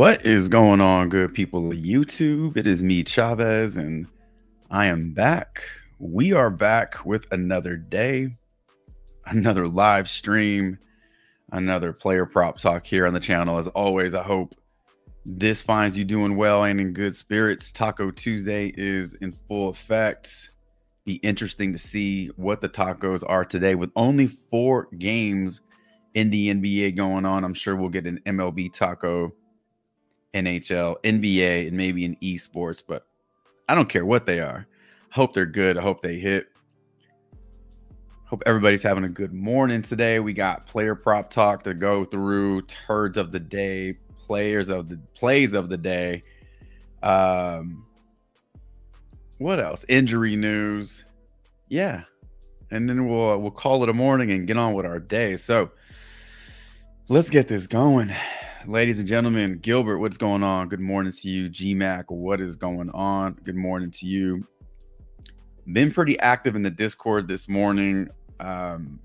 What is going on, good people of YouTube? It is me, Chavez, and I am back. We are back with another day, another live stream, another player prop talk here on the channel. As always, I hope this finds you doing well and in good spirits. Taco Tuesday is in full effect. Be interesting to see what the tacos are today with only four games in the NBA going on. I'm sure we'll get an MLB taco, NHL, NBA, and maybe in esports, but I don't care what they are. Hope they're good. I hope they hit. Hope everybody's having a good morning today. We got player prop talk to go through, turds of the day, players of the plays of the day. Um, what else? Injury news. Yeah. And then we'll we'll call it a morning and get on with our day. So let's get this going. Ladies and gentlemen, Gilbert, what's going on? Good morning to you. GMAC, what is going on? Good morning to you. Been pretty active in the Discord this morning. Um,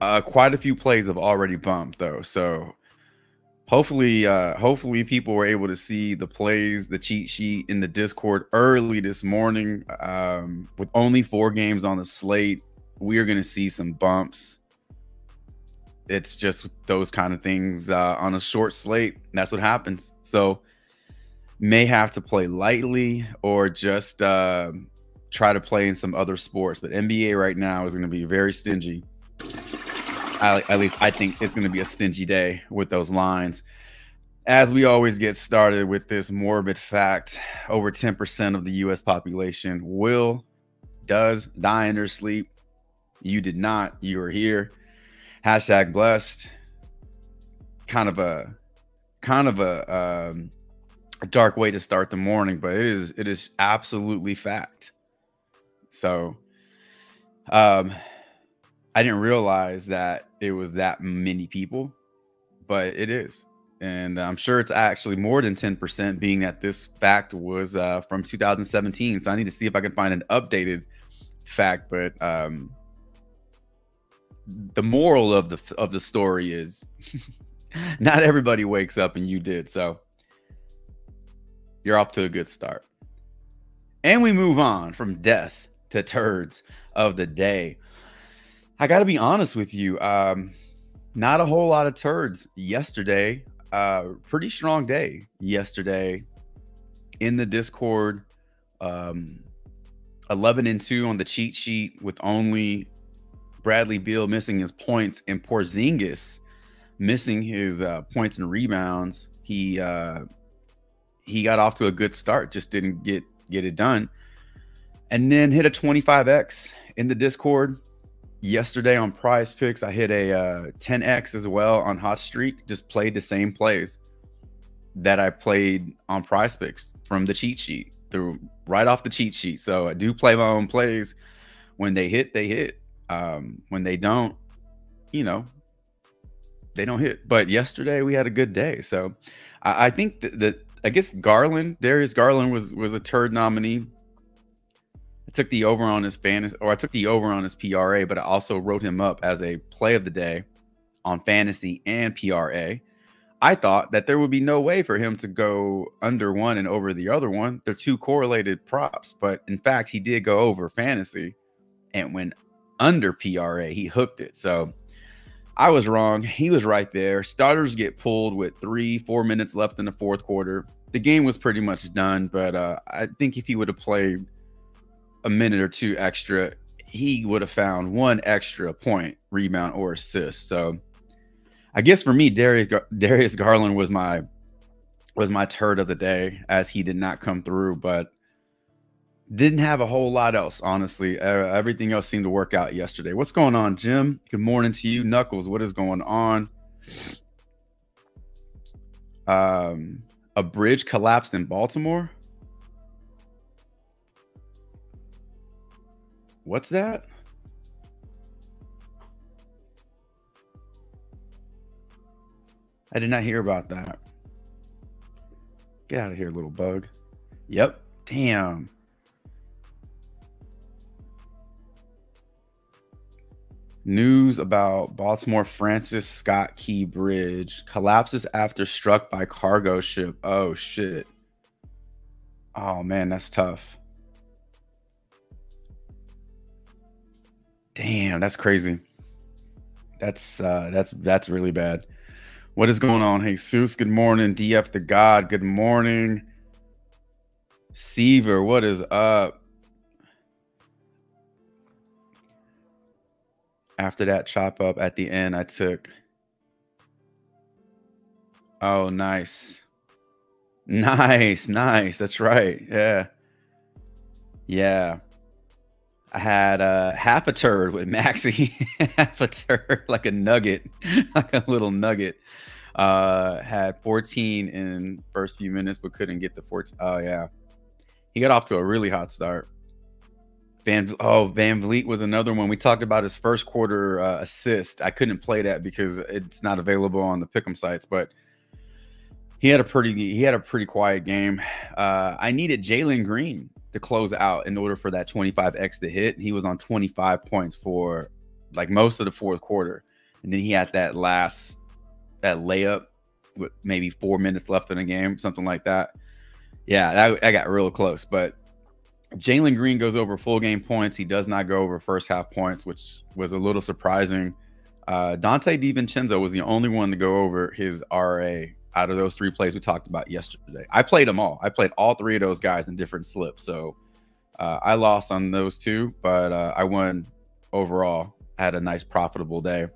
uh, quite a few plays have already bumped though, so hopefully, uh, hopefully people were able to see the plays, the cheat sheet in the Discord early this morning. Um, with only four games on the slate, we are going to see some bumps it's just those kind of things uh, on a short slate. That's what happens. So may have to play lightly or just uh, try to play in some other sports. But NBA right now is going to be very stingy. I, at least I think it's going to be a stingy day with those lines. As we always get started with this morbid fact, over 10% of the US population will, does die in their sleep. You did not. You are here hashtag blessed. Kind of a kind of a, um, dark way to start the morning but it is it is absolutely fact. So um i didn't realize that it was that many people but it is. And i'm sure it's actually more than 10% being that this fact was uh, from 2017 so i need to see if i can find an updated fact but um the moral of the of the story is not everybody wakes up and you did. So you're off to a good start. And we move on from death to turds of the day. I got to be honest with you. Um, not a whole lot of turds yesterday. Uh, pretty strong day yesterday in the Discord. Um, 11 and 2 on the cheat sheet with only Bradley Beal missing his points and Porzingis missing his uh, points and rebounds. He uh, he got off to a good start, just didn't get get it done, and then hit a 25x in the Discord yesterday on Prize Picks. I hit a uh, 10x as well on Hot Streak. Just played the same plays that I played on Prize Picks from the cheat sheet through right off the cheat sheet. So I do play my own plays. When they hit, they hit. Um, when they don't, you know, they don't hit. But yesterday we had a good day, so I, I think that, that I guess Garland, Darius Garland was was a turd nominee. I took the over on his fantasy, or I took the over on his PRA, but I also wrote him up as a play of the day on fantasy and PRA. I thought that there would be no way for him to go under one and over the other one. They're two correlated props, but in fact, he did go over fantasy and went under PRA. He hooked it. So I was wrong. He was right there. Starters get pulled with three, four minutes left in the fourth quarter. The game was pretty much done, but uh, I think if he would have played a minute or two extra, he would have found one extra point, rebound, or assist. So I guess for me, Darius Darius Garland was my was my turd of the day as he did not come through, but didn't have a whole lot else, honestly. Uh, everything else seemed to work out yesterday. What's going on, Jim? Good morning to you, Knuckles. What is going on? Um, a bridge collapsed in Baltimore. What's that? I did not hear about that. Get out of here, little bug. Yep. Damn. News about Baltimore Francis Scott Key Bridge collapses after struck by cargo ship. Oh shit. Oh man, that's tough. Damn, that's crazy. That's uh that's that's really bad. What is going on? Hey Seuss, good morning. DF the God, good morning. Seaver, what is up? After that chop up at the end, I took. Oh, nice. Nice, nice. That's right. Yeah. Yeah. I had uh, half a turd with Maxey, half a turd, like a nugget, like a little nugget. Uh, had 14 in first few minutes, but couldn't get the 14. Oh yeah, he got off to a really hot start. Van oh VanVleet was another one. We talked about his first quarter uh, assist. I couldn't play that because it's not available on the pick'em sites, but he had a pretty he had a pretty quiet game. Uh, I needed Jalen Green to close out in order for that 25x to hit. He was on 25 points for like most of the fourth quarter, and then he had that last that layup with maybe four minutes left in the game, something like that. Yeah, that, I got real close, but Jalen Green goes over full game points. He does not go over first half points, which was a little surprising. Uh, Donte DiVincenzo was the only one to go over his RA out of those three plays we talked about yesterday. I played them all. I played all three of those guys in different slips. So uh, I lost on those two, but uh, I won overall. I had a nice profitable day.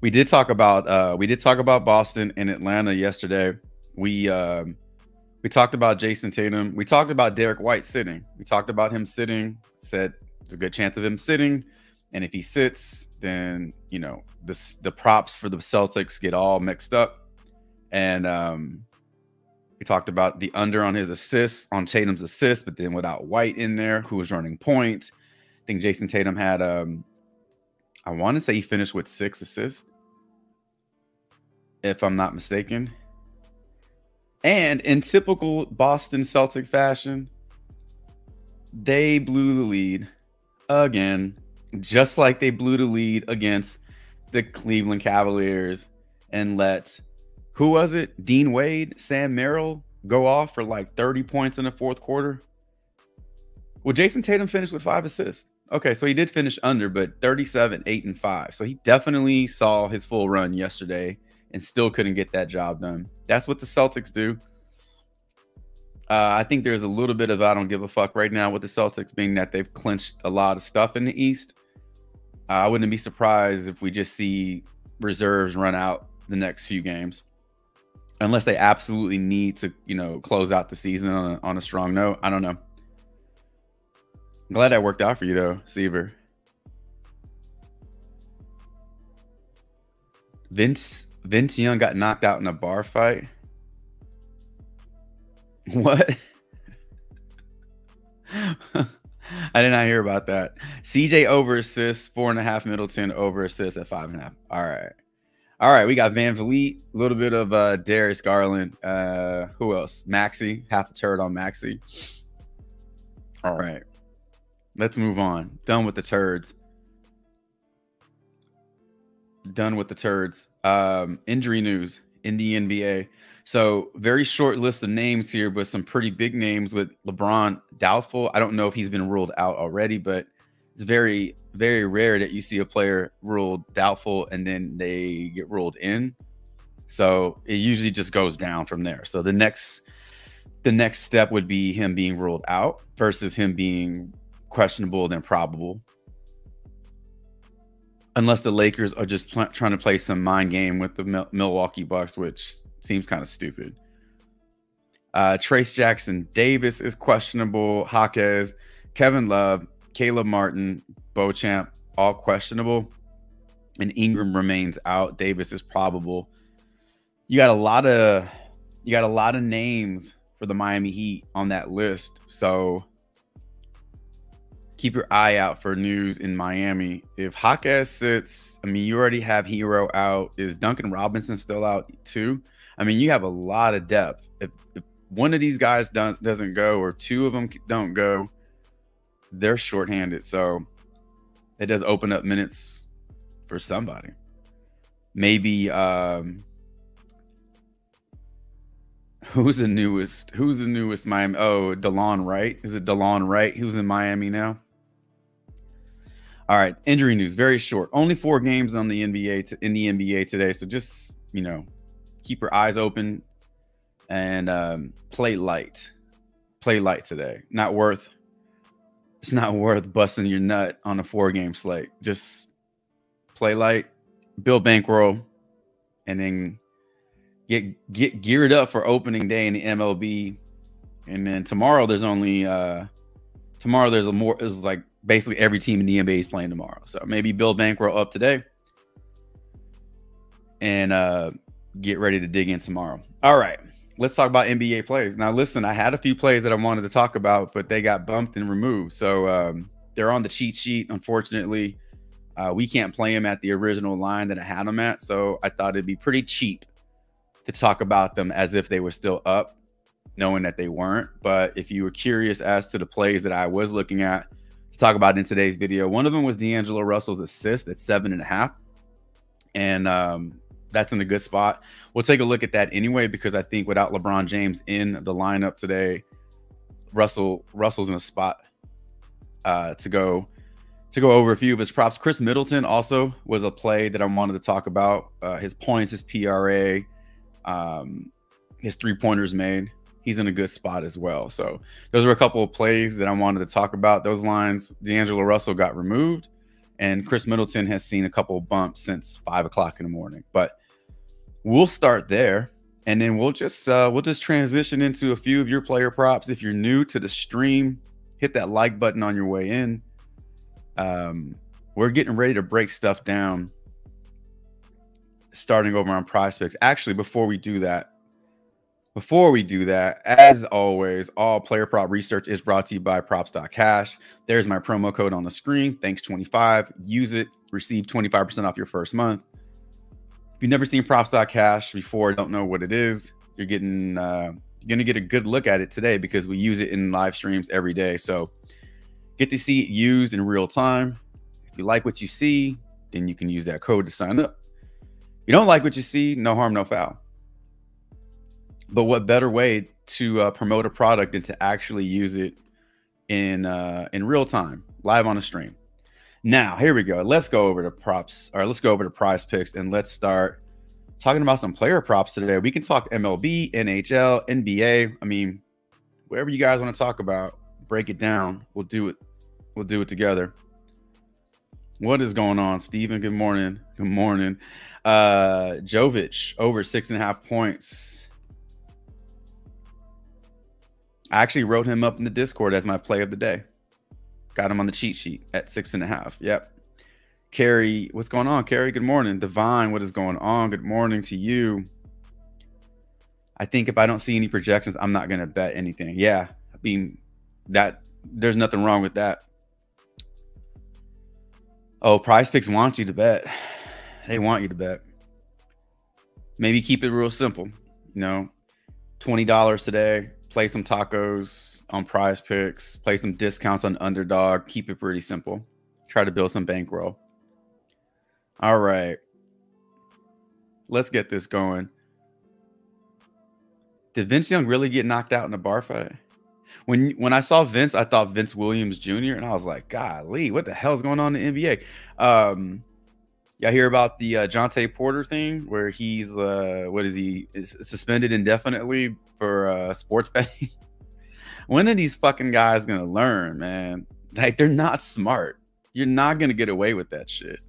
We did talk about uh, we did talk about Boston and Atlanta yesterday. We um, we talked about Jayson Tatum. We talked about Derrick White sitting. We talked about him sitting. Said there's a good chance of him sitting, and if he sits, then you know the the props for the Celtics get all mixed up. And um, we talked about the under on his assists on Tatum's assist, but then without White in there, who was running point. I think Jayson Tatum had um, I want to say he finished with six assists, if I'm not mistaken. And in typical Boston Celtic fashion, they blew the lead again, just like they blew the lead against the Cleveland Cavaliers and let who was it? Dean Wade, Sam Merrill go off for like 30 points in the fourth quarter. Well, Jayson Tatum finished with five assists. Okay, so he did finish under, but 37, 8, and 5. So he definitely saw his full run yesterday and still couldn't get that job done. That's what the Celtics do. Uh, I think there's a little bit of I don't give a fuck right now with the Celtics being that they've clinched a lot of stuff in the East. Uh, I wouldn't be surprised if we just see reserves run out the next few games, unless they absolutely need to, you know, close out the season on a, on a strong note. I don't know. Glad that worked out for you though, Seaver. Vince Vince Young got knocked out in a bar fight. What? I did not hear about that. CJ over assists, four and a half. Middleton over assists at five and a half. All right. All right. We got VanVleet, a little bit of uh Darius Garland. Uh who else? Maxey, half a turd on Maxey. All right. Let's move on. Done with the turds. Done with the turds. Um, injury news in the NBA. So very short list of names here, but some pretty big names with LeBron doubtful. I don't know if he's been ruled out already, but it's very, very rare that you see a player ruled doubtful and then they get ruled in. So it usually just goes down from there. So the next the next step would be him being ruled out versus him being questionable than probable unless the Lakers are just trying to play some mind game with the Mil- Milwaukee Bucks, which seems kind of stupid. Uh, Trayce Jackson Davis is questionable. Jaquez, Kevin Love, Caleb Martin, Beauchamp, all questionable. And Ingram remains out. Davis is probable. You got a lot of you got a lot of names for the Miami Heat on that list. So keep your eye out for news in Miami. If Jaquez sits, I mean, you already have Herro out. Is Duncan Robinson still out too? I mean, you have a lot of depth. If, if one of these guys don't, doesn't go or two of them don't go, they're shorthanded. So it does open up minutes for somebody. Maybe um who's the newest? Who's the newest Miami? Oh, Delon Wright. Is it Delon Wright? Who's in Miami now? All right, injury news, very short. Only four games on the NBA to, in the NBA today, so just you know, keep your eyes open and um, play light. Play light today. Not worth. It's not worth busting your nut on a four game slate. Just play light, build bankroll, and then get get geared up for opening day in the MLB. And then tomorrow there's only uh tomorrow there's a more is like basically every team in the NBA is playing tomorrow. So maybe build bankroll up today and uh get ready to dig in tomorrow. All right. Let's talk about NBA plays. Now listen, I had a few plays that I wanted to talk about, but they got bumped and removed. So um they're on the cheat sheet, unfortunately. Uh, we can't play them at the original line that I had them at. So I thought it'd be pretty cheap to talk about them as if they were still up, knowing that they weren't. But if you were curious as to the plays that I was looking at to talk about in today's video, one of them was D'Angelo Russell's assist at seven and a half. And um, that's in a good spot. We'll take a look at that anyway, because I think without LeBron James in the lineup today, Russell Russell's in a spot uh, to go to go over a few of his props. Khris Middleton also was a play that I wanted to talk about. Uh, his points, his PRA, um, his three pointers made. He's in a good spot as well. So those were a couple of plays that I wanted to talk about. Those lines, D'Angelo Russell got removed, and Khris Middleton has seen a couple of bumps since five o'clock in the morning. But we'll start there, and then we'll just uh, we'll just transition into a few of your player props. If you're new to the stream, hit that like button on your way in. Um, we're getting ready to break stuff down starting over on prospects. Actually, before we do that, before we do that, as always, all player prop research is brought to you by props.cash. There's my promo code on the screen. Thanks 25. Use it, receive 25% off your first month. If you've never seen props.cash before, don't know what it is, you're getting uh, you're gonna get a good look at it today because we use it in live streams every day. So get to see it used in real time. If you like what you see, then you can use that code to sign up If you don't like what you see, no harm, no foul. But what better way to uh, promote a product than to actually use it in uh, in real time, live on a stream? Now, here we go. Let's go over to props, or let's go over to prize picks and let's start talking about some player props today. We can talk MLB, NHL, NBA. I mean, whatever you guys want to talk about, break it down. We'll do it. We'll do it together. What is going on, Steven? Good morning. Good morning. Uh Jovic over six and a half points. I actually wrote him up in the Discord as my play of the day. Got him on the cheat sheet at six and a half. Yep. Carrie, what's going on? Carrie, good morning. Divine, what is going on? Good morning to you. I think if I don't see any projections, I'm not gonna bet anything. Yeah, I mean that there's nothing wrong with that. Oh, Prize Picks wants you to bet they want you to bet. Maybe keep it real simple. You know, twenty dollars today. Play some tacos on prize picks, Play some discounts on Underdog. Keep it pretty simple. Try to build some bankroll. All right, let's get this going. Did Vince Young really get knocked out in a bar fight? When when I saw Vince, I thought Vince Williams Jr. and I was like, "Golly, what the hell is going on in the NBA?" Um, Y'all hear about the uh, Jontay Porter thing where he's uh, what is he is suspended indefinitely for uh, sports betting? when are these fucking guys gonna learn, man? Like they're not smart. You're not gonna get away with that shit.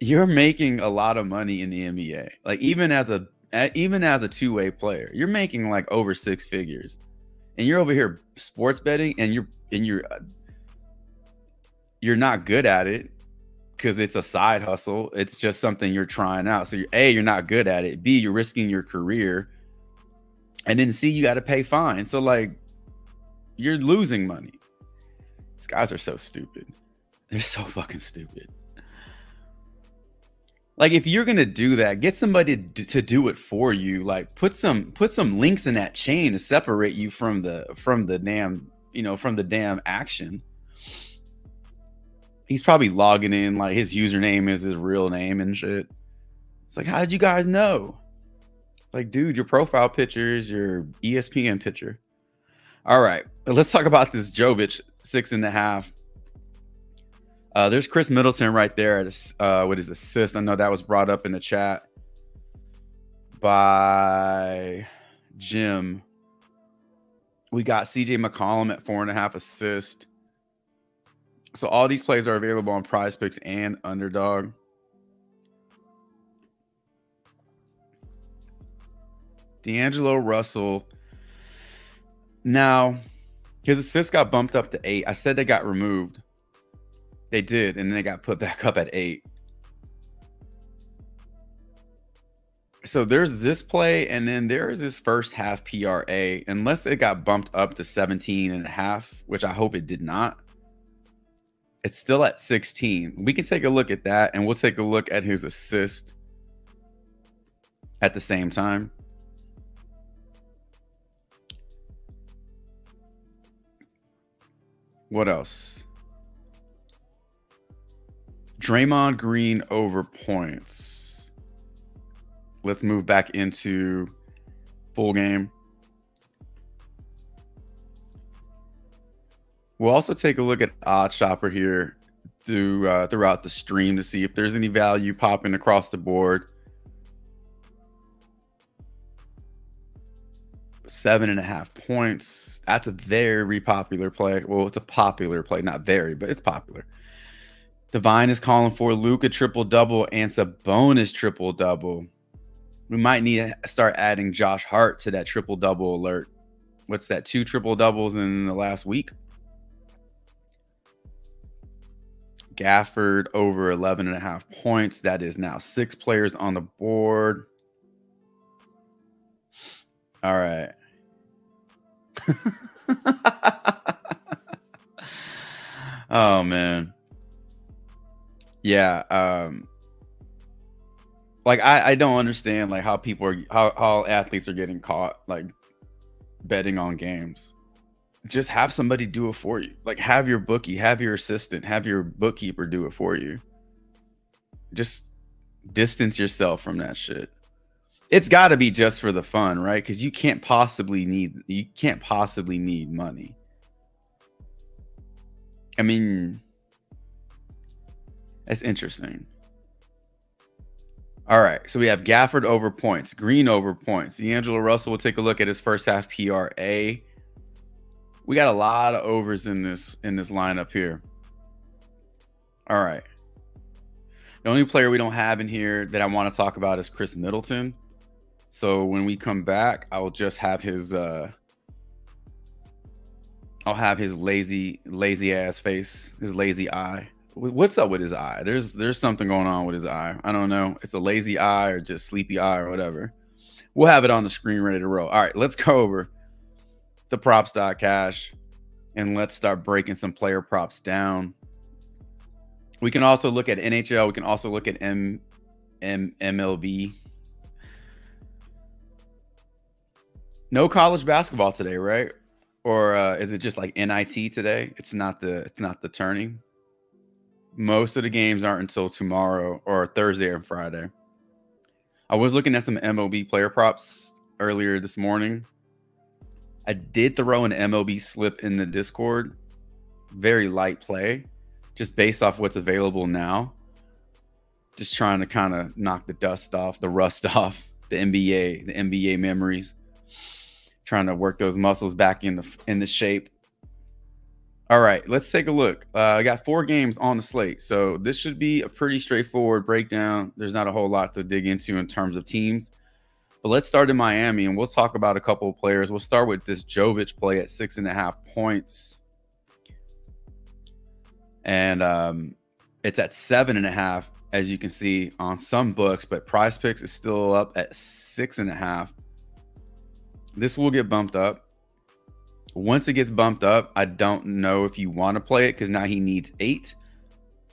You're making a lot of money in the NBA. Like even as a even as a two way player, you're making like over six figures, and you're over here sports betting, and you're and you're uh, you're not good at it because it's a side hustle. It's just something you're trying out. So you're, A, you're not good at it. B, you're risking your career. And then C, you got to pay fine. So like you're losing money. These guys are so stupid. They're so fucking stupid. Like if you're gonna do that, get somebody to do it for you. Like put some put some links in that chain to separate you from the from the damn you know from the damn action he's probably logging in like his username is his real name and shit. It's like, how did you guys know? Like, dude, your profile picture is your ESPN picture. All right, let's talk about this Jovic six and a half. Uh, there's Khris Middleton right there at uh, with his assist. I know that was brought up in the chat by Jim. We got CJ McCollum at four and a half assist. So all these plays are available on Prize Picks and Underdog. D'Angelo Russell. Now, his assists got bumped up to eight. I said they got removed. They did, and then they got put back up at eight. So there's this play, and then there is his first half PRA. Unless it got bumped up to 17 and a half, which I hope it did not. It's still at 16. We can take a look at that, and we'll take a look at his assist at the same time. What else? Draymond Green over points. Let's move back into full game. We'll also take a look at OddsShopper here through uh, throughout the stream to see if there's any value popping across the board. Seven and a half points. That's a very popular play. Well, it's a popular play, not very, but it's popular. Divine is calling for Luka triple double and Sabonis triple double. We might need to start adding Josh Hart to that triple double alert. What's that? Two triple doubles in the last week. Gafford over 11 and a half points. That is now six players on the board. All right. oh man. Yeah, um like I I don't understand like how people are how how athletes are getting caught like betting on games. Just have somebody do it for you. Like have your bookie, have your assistant, have your bookkeeper do it for you. Just distance yourself from that shit it's got to be just for the fun, right? Because you can't possibly need you can't possibly need money. I mean, that's interesting. All right, so we have Gafford over points, Green over points. D'Angelo Russell will take a look at his first half PRA. We got a lot of overs in this in this lineup here. All right. The only player we don't have in here that I want to talk about is Khris Middleton. So when we come back, I'll just have his uh I'll have his lazy lazy ass face, his lazy eye. What's up with his eye? There's there's something going on with his eye. I don't know. It's a lazy eye or just sleepy eye or whatever. We'll have it on the screen ready to roll. All right, let's go over the props.cash and let's start breaking some player props down. We can also look at NHL. We can also look at M, M MLB No college basketball today, right? Or uh, is it just like NIT today? It's not the it's not the turning. Most of the games aren't until tomorrow or Thursday and Friday. I was looking at some MLB player props earlier this morning. I did throw an MLB slip in the Discord. Very light play, just based off what's available now. Just trying to kind of knock the dust off, the rust off, the NBA, the NBA memories trying to work those muscles back in the in the shape. All right, let's take a look. Uh, I got four games on the slate, so this should be a pretty straightforward breakdown. There's not a whole lot to dig into in terms of teams, but let's start in Miami and we'll talk about a couple of players. We'll start with this Jovic play at six and a half points, and um, it's at seven and a half, as you can see on some books, but Prize Picks is still up at six and a half. This will get bumped up. Once it gets bumped up, I don't know if you want to play it because now he needs eight.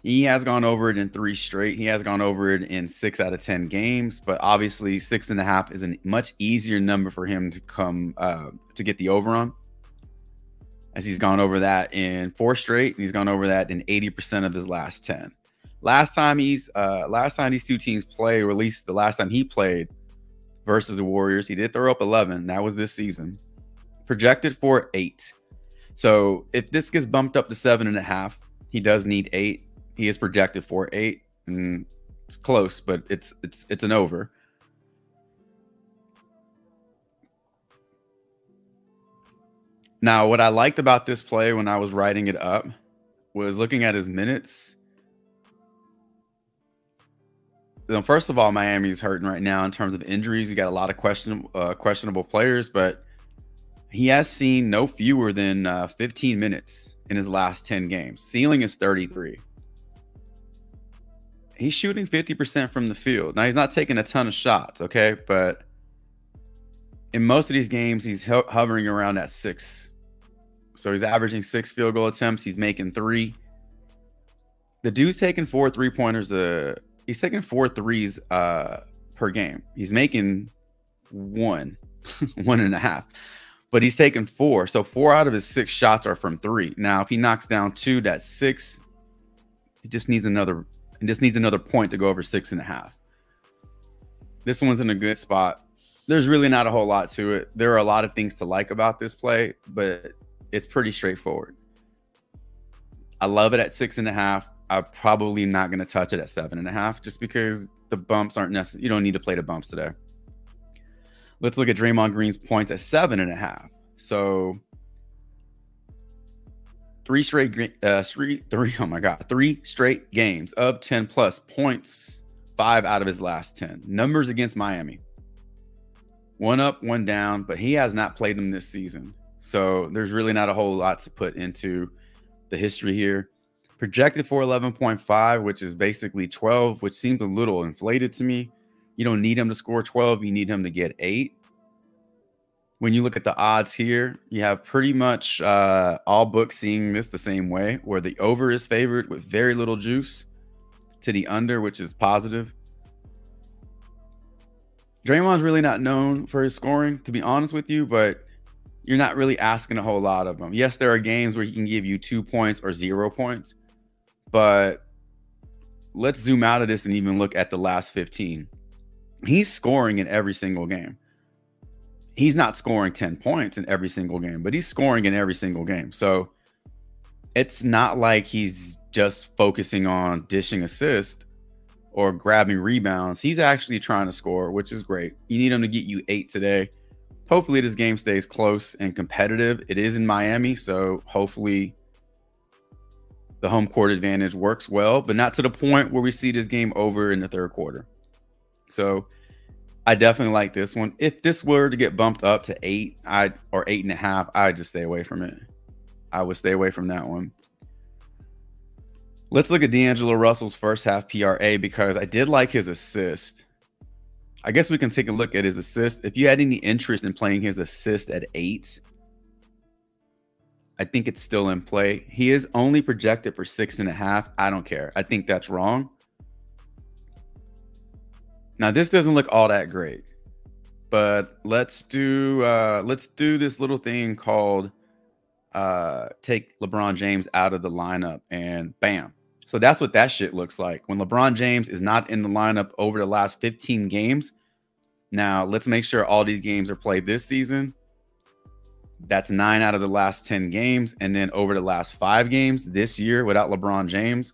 He has gone over it in three straight. He has gone over it in six out of 10 games, but obviously six and a half is a much easier number for him to come uh, to get the over on. as he's gone over that in four straight. and He's gone over that in 80% of his last 10. Last time he's uh last time these two teams played, or at least the last time he played versus the Warriors, he did throw up 11. That was this season. Projected for eight. So if this gets bumped up to seven and a half, he does need eight. He is projected for eight. And it's close, but it's it's it's an over. Now, what I liked about this play when I was writing it up was looking at his minutes. So first of all, Miami's hurting right now in terms of injuries. You got a lot of question uh, questionable players, but he has seen no fewer than uh, 15 minutes in his last 10 games. Ceiling is 33. He's shooting 50% from the field. Now he's not taking a ton of shots, okay, but in most of these games, he's ho- hovering around that six so he's averaging six field goal attempts. He's making three. The dude's taking four three pointers. Uh, he's taking four threes uh, per game. He's making one, one and a half, but he's taking four. So four out of his six shots are from three. Now, if he knocks down two, that's six. He just needs another. He just needs another point to go over six and a half. This one's in a good spot. There's really not a whole lot to it. There are a lot of things to like about this play, but it's pretty straightforward. I love it at six and a half. I'm probably not going to touch it at seven and a half just because the bumps aren't necessary. You don't need to play the bumps today. Let's look at Draymond Green's points at seven and a half. So three straight, uh, three, three, oh my God, three straight games of 10 plus points, five out of his last 10. Numbers against Miami. One up, one down, but he has not played them this season. So there's really not a whole lot to put into the history here. Projected for 11.5, which is basically 12, which seems a little inflated to me. You don't need him to score 12, you need him to get eight. When you look at the odds here, you have pretty much uh, all books seeing this the same way, where the over is favored with very little juice to the under, which is positive. Draymond's really not known for his scoring, to be honest with you, but you're not really asking a whole lot of him. Yes, there are games where he can give you two points or zero points, but let's zoom out of this and even look at the last 15. He's scoring in every single game. He's not scoring 10 points in every single game, but he's scoring in every single game. So it's not like he's just focusing on dishing assist or grabbing rebounds. He's actually trying to score, which is great. You need him to get you eight today hopefully this game stays close and competitive. It is in Miami, so hopefully the home court advantage works well, but not to the point where we see this game over in the third quarter. So I definitely like this one. If this were to get bumped up to eight, I or eight and a half, I'd just stay away from it. I would stay away from that one. Let's look at D'Angelo Russell's first half PRA because I did like his assist. I guess we can take a look at his assist. If you had any interest in playing his assist at eight, I think it's still in play. He is only projected for six and a half. I don't care. I think that's wrong. Now this doesn't look all that great, but let's do uh, let's do this little thing called uh, take LeBron James out of the lineup, and bam, so that's what that shit looks like when LeBron James is not in the lineup over the last 15 games. Now, let's make sure all these games are played this season. That's nine out of the last 10 games. And then over the last five games this year without LeBron James,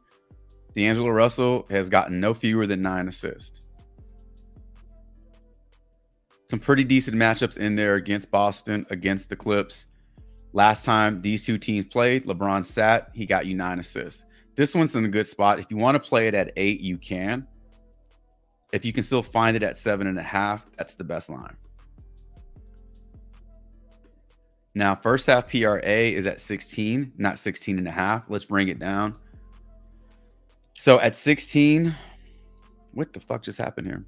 D'Angelo Russell has gotten no fewer than nine assists. Some pretty decent matchups in there against Boston, against the Clips. Last time these two teams played, LeBron sat, he got you nine assists. This one's in a good spot. If you want to play it at eight, you can. If you can still find it at seven and a half, that's the best line. Now, first half PRA is at 16, not 16 and a half. Let's bring it down. So at 16, what the fuck just happened here?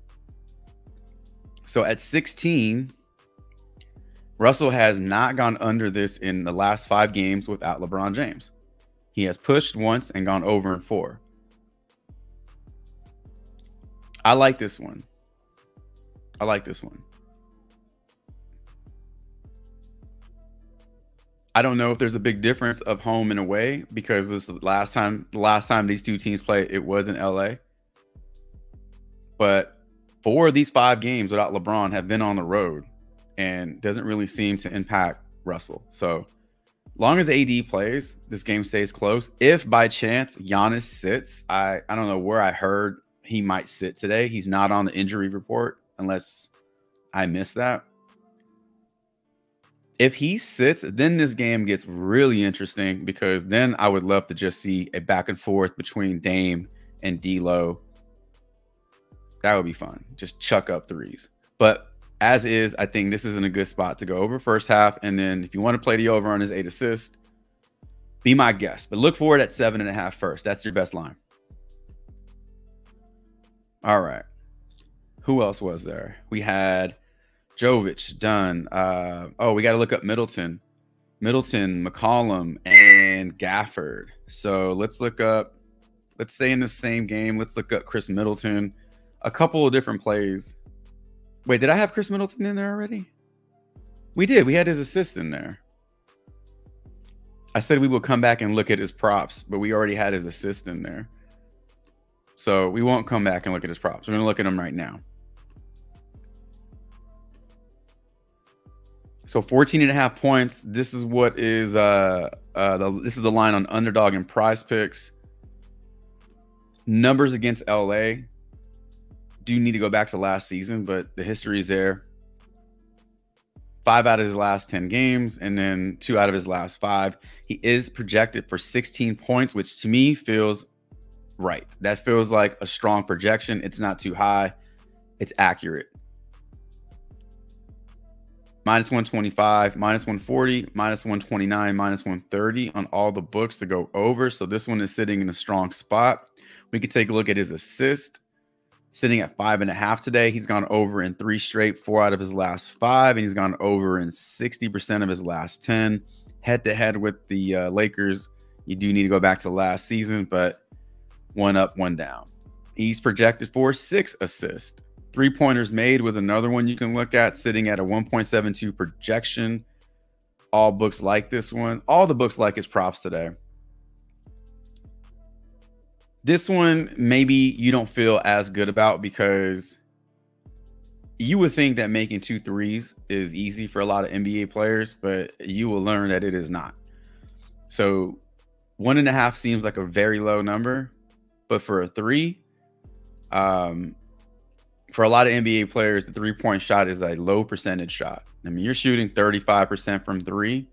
So at 16, Russell has not gone under this in the last five games without LeBron James. He has pushed once and gone over in four. I like this one. I like this one. I don't know if there's a big difference of home and away because this last time the last time these two teams played, it was in LA. But four of these five games without LeBron have been on the road and doesn't really seem to impact Russell. So long as AD plays, this game stays close. If by chance Giannis sits, I, I don't know where I heard he might sit today. He's not on the injury report unless I missed that if he sits, then this game gets really interesting because then I would love to just see a back and forth between Dame and D'Lo. That would be fun. Just chuck up threes. But as is, I think this isn't a good spot to go over first half. And then if you want to play the over on his eight assist, be my guest. But look forward at seven and a half first. That's your best line. All right. Who else was there? We had Jovic done. Uh, oh, we got to look up Middleton, Middleton, McCollum, and Gafford. So let's look up. Let's stay in the same game. Let's look up Khris Middleton. A couple of different plays. Wait, did I have Khris Middleton in there already? We did. We had his assist in there. I said we would come back and look at his props, but we already had his assist in there. So we won't come back and look at his props. We're going to look at him right now. So 14 and a half points. This is what is uh uh the, this is the line on underdog and prize picks. Numbers against LA do need to go back to last season, but the history is there. Five out of his last 10 games, and then two out of his last five. He is projected for 16 points, which to me feels right. That feels like a strong projection. It's not too high, it's accurate minus 125, minus 140, minus 129, minus 130 on all the books to go over. So this one is sitting in a strong spot. We could take a look at his assist. Sitting at five and a half today. He's gone over in three straight, four out of his last five, and he's gone over in 60% of his last 10. Head to head with the uh, Lakers, you do need to go back to last season, but one up, one down. He's projected for six assists. Three pointers made was another one you can look at, sitting at a 1.72 projection. All books like this one. All the books like his props today. This one, maybe you don't feel as good about because you would think that making two threes is easy for a lot of NBA players, but you will learn that it is not. So one and a half seems like a very low number, but for a three, um, for a lot of NBA players, the three point shot is a low percentage shot. I mean, you're shooting 35% from three.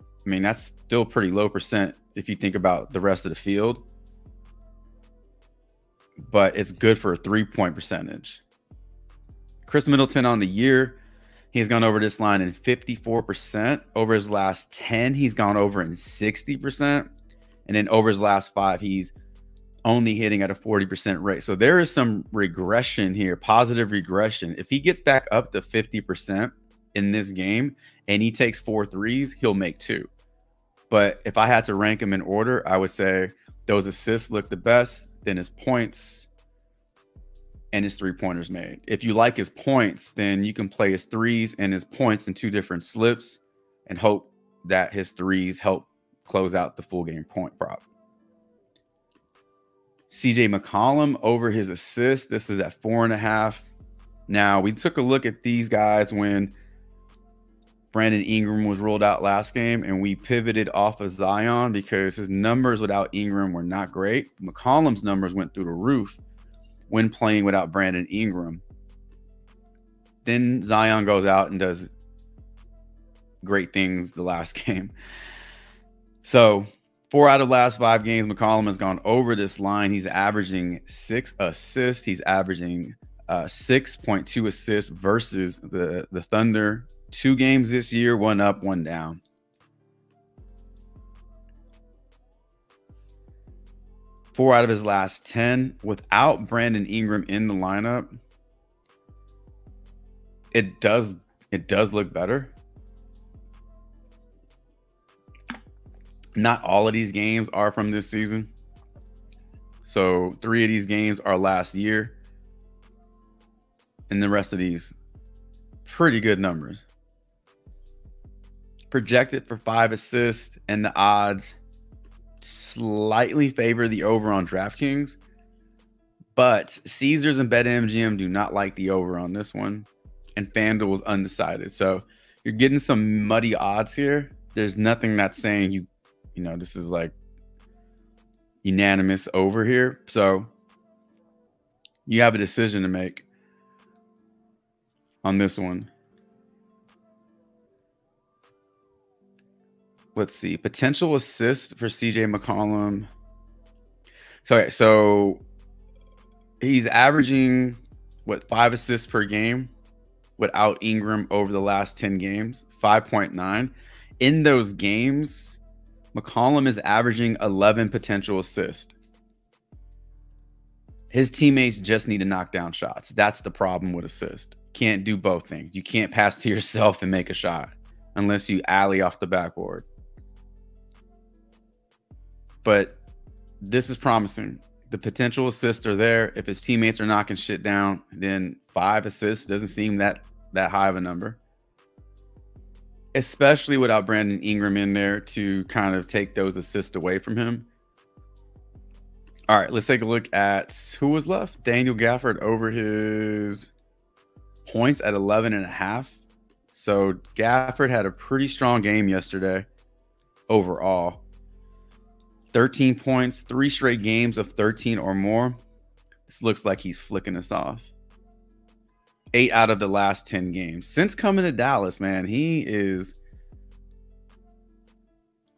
I mean, that's still pretty low percent if you think about the rest of the field. But it's good for a three point percentage. Khris Middleton on the year, he's gone over this line in 54%. Over his last 10, he's gone over in 60%. And then over his last five, he's only hitting at a 40% rate. So there is some regression here, positive regression. If he gets back up to 50% in this game and he takes four threes, he'll make two. But if I had to rank him in order, I would say those assists look the best, then his points and his three pointers made. If you like his points, then you can play his threes and his points in two different slips and hope that his threes help close out the full game point prop. CJ McCollum over his assist. This is at four and a half. Now, we took a look at these guys when Brandon Ingram was rolled out last game, and we pivoted off of Zion because his numbers without Ingram were not great. McCollum's numbers went through the roof when playing without Brandon Ingram. Then Zion goes out and does great things the last game. So Four out of last five games, McCollum has gone over this line. He's averaging six assists. He's averaging uh, 6.2 assists versus the, the Thunder. Two games this year, one up, one down. Four out of his last 10 without Brandon Ingram in the lineup. It does it does look better. Not all of these games are from this season. So three of these games are last year. And the rest of these, pretty good numbers. projected for five assists, and the odds slightly favor the over on DraftKings. But Caesars and BetMGM do not like the over on this one, and FanDuel is undecided. So you're getting some muddy odds here. There's nothing that's saying you, you know, this is like unanimous over here. So you have a decision to make on this one. Let's see. Potential assist for CJ McCollum. So, so he's averaging what five assists per game without Ingram over the last 10 games, 5.9. In those games, McCollum is averaging 11 potential assists. His teammates just need to knock down shots. That's the problem with assist. Can't do both things. You can't pass to yourself and make a shot unless you alley off the backboard. But this is promising. The potential assists are there. If his teammates are knocking shit down, then five assists doesn't seem that that high of a number. Especially without Brandon Ingram in there to kind of take those assists away from him. All right, let's take a look at who was left. Daniel Gafford over his points at 11 and a half. So Gafford had a pretty strong game yesterday overall. 13 points, three straight games of 13 or more. This looks like he's flicking us off. Eight out of the last 10 games. Since coming to Dallas, man, he is.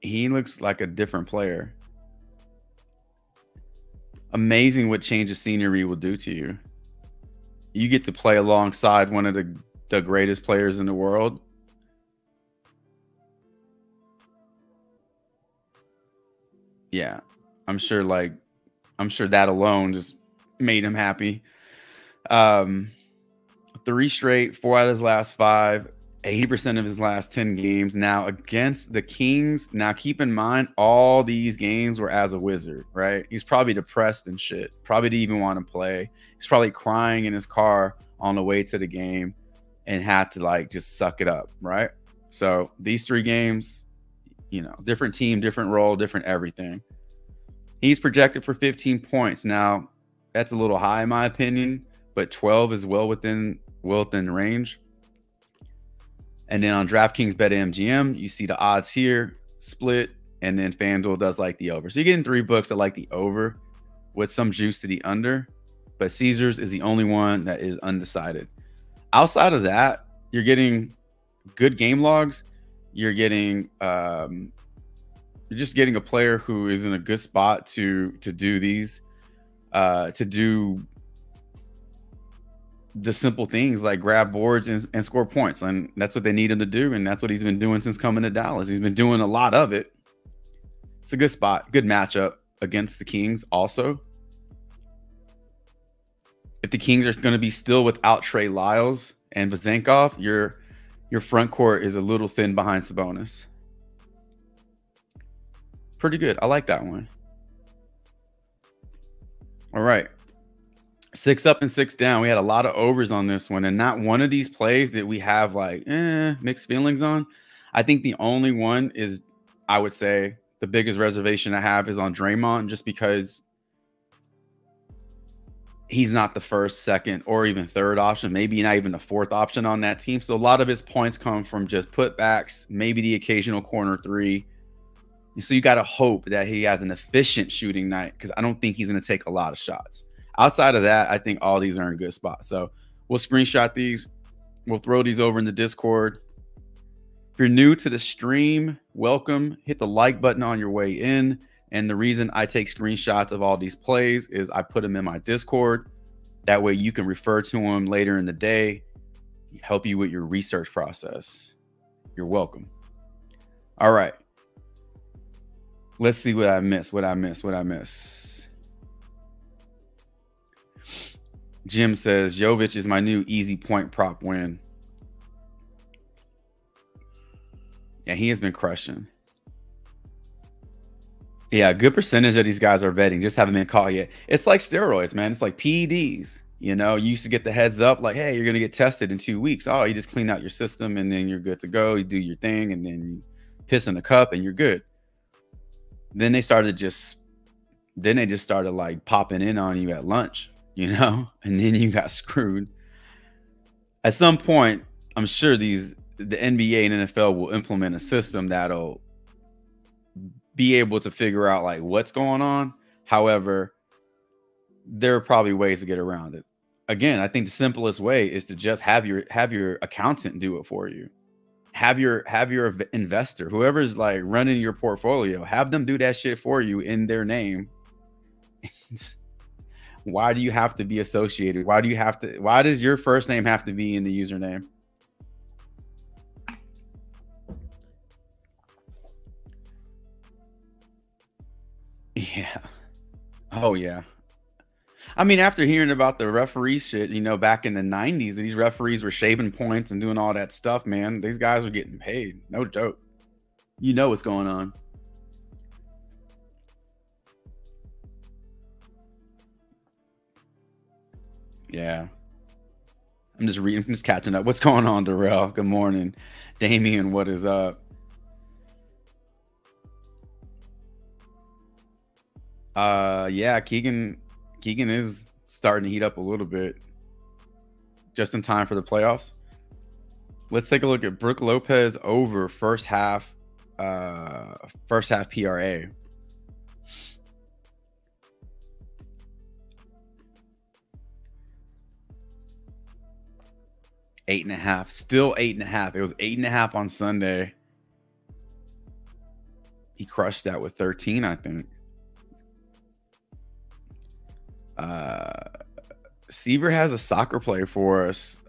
He looks like a different player amazing what change of scenery will do to you. You get to play alongside one of the, the greatest players in the world. Yeah, I'm sure like I'm sure that alone just made him happy. Um three straight, four out of his last five, 80% of his last 10 games. Now, against the Kings, now keep in mind, all these games were as a wizard, right? He's probably depressed and shit. Probably didn't even want to play. He's probably crying in his car on the way to the game and had to like just suck it up, right? So these three games, you know, different team, different role, different everything. He's projected for 15 points. Now, that's a little high in my opinion, but 12 is well within within range. And then on DraftKings BetMGM, you see the odds here split, and then FanDuel does like the over. So you're getting three books that like the over with some juice to the under, but Caesars is the only one that is undecided. Outside of that, you're getting good game logs. You're getting um, you're just getting a player who is in a good spot to to do these, uh, to do the simple things like grab boards and, and score points. And that's what they need him to do. And that's what he's been doing since coming to Dallas. He's been doing a lot of it. It's a good spot, good matchup against the Kings also. If the Kings are going to be still without Trey Lyles and Vezenkov, your your front court is a little thin behind Sabonis. Pretty good. I like that one. All right six up and six down. We had a lot of overs on this one, and not one of these plays that we have like eh, mixed feelings on. I think the only one is, I would say, the biggest reservation I have is on Draymond, just because he's not the first, second, or even third option, maybe not even the fourth option on that team. So a lot of his points come from just putbacks, maybe the occasional corner three. So you got to hope that he has an efficient shooting night because I don't think he's going to take a lot of shots outside of that, I think all these are in good spots. So we'll screenshot these. We'll throw these over in the Discord. If you're new to the stream, welcome. Hit the like button on your way in. And the reason I take screenshots of all these plays is I put them in my Discord. That way you can refer to them later in the day, help you with your research process. You're welcome. All right. Let's see what I miss. What I miss. What I miss. Jim says Jovic is my new easy point prop win. Yeah, he has been crushing. Yeah, good percentage of these guys are vetting, just haven't been caught yet. It's like steroids, man. It's like PEDs. You know, you used to get the heads up, like, hey, you're gonna get tested in two weeks. Oh, you just clean out your system and then you're good to go. You do your thing, and then you piss in a cup and you're good. Then they started just then they just started like popping in on you at lunch, you know, and then you got screwed. At some point, I'm sure these the NBA and NFL will implement a system that'll be able to figure out like what's going on. However, there are probably ways to get around it. Again, I think the simplest way is to just have your have your accountant do it for you. Have your have your investor, whoever's like running your portfolio, have them do that shit for you in their name. why do you have to be associated? Why do you have to why does your first name have to be in the username? Yeah. Oh yeah. I mean, after hearing about the referee shit, you know, back in the '90s, these referees were shaving points and doing all that stuff. Man, these guys were getting paid. No joke. You know what's going on. Yeah. I'm just reading, I'm just catching up. What's going on, Darrell? Good morning. Damien, what is up? Uh, yeah, Keegan, Keegan is starting to heat up a little bit, just in time for the playoffs. Let's take a look at Brook Lopez over first half, uh, first half PRA. Eight and a half, still eight and a half. It was eight and a half on Sunday. He crushed that with 13, I think. Uh, Seaver has a soccer player for us.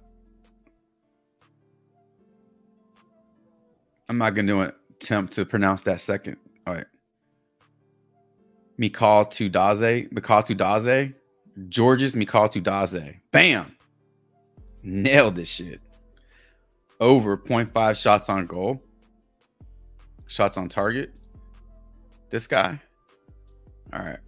I'm not going to attempt to pronounce that second. All right. Mikautadze. Mikal Tudaze. Georges Mikautadze. Bam. Nailed this shit. Over 0.5 shots on goal. Shots on target. This guy. All right.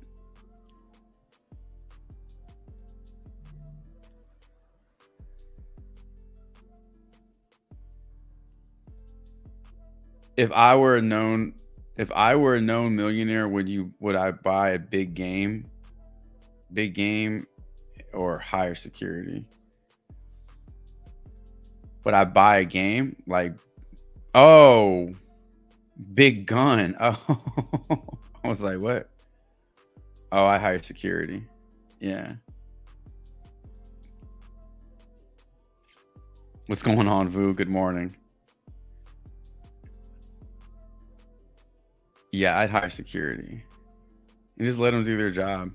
if I were a known if I were a known millionaire, would you would I buy a big game? Big game or higher security? Would I buy a game like oh big gun? Oh I was like, what? Oh, I hire security. Yeah. What's going on, Vu? Good morning. Yeah, I'd hire security and just let them do their job.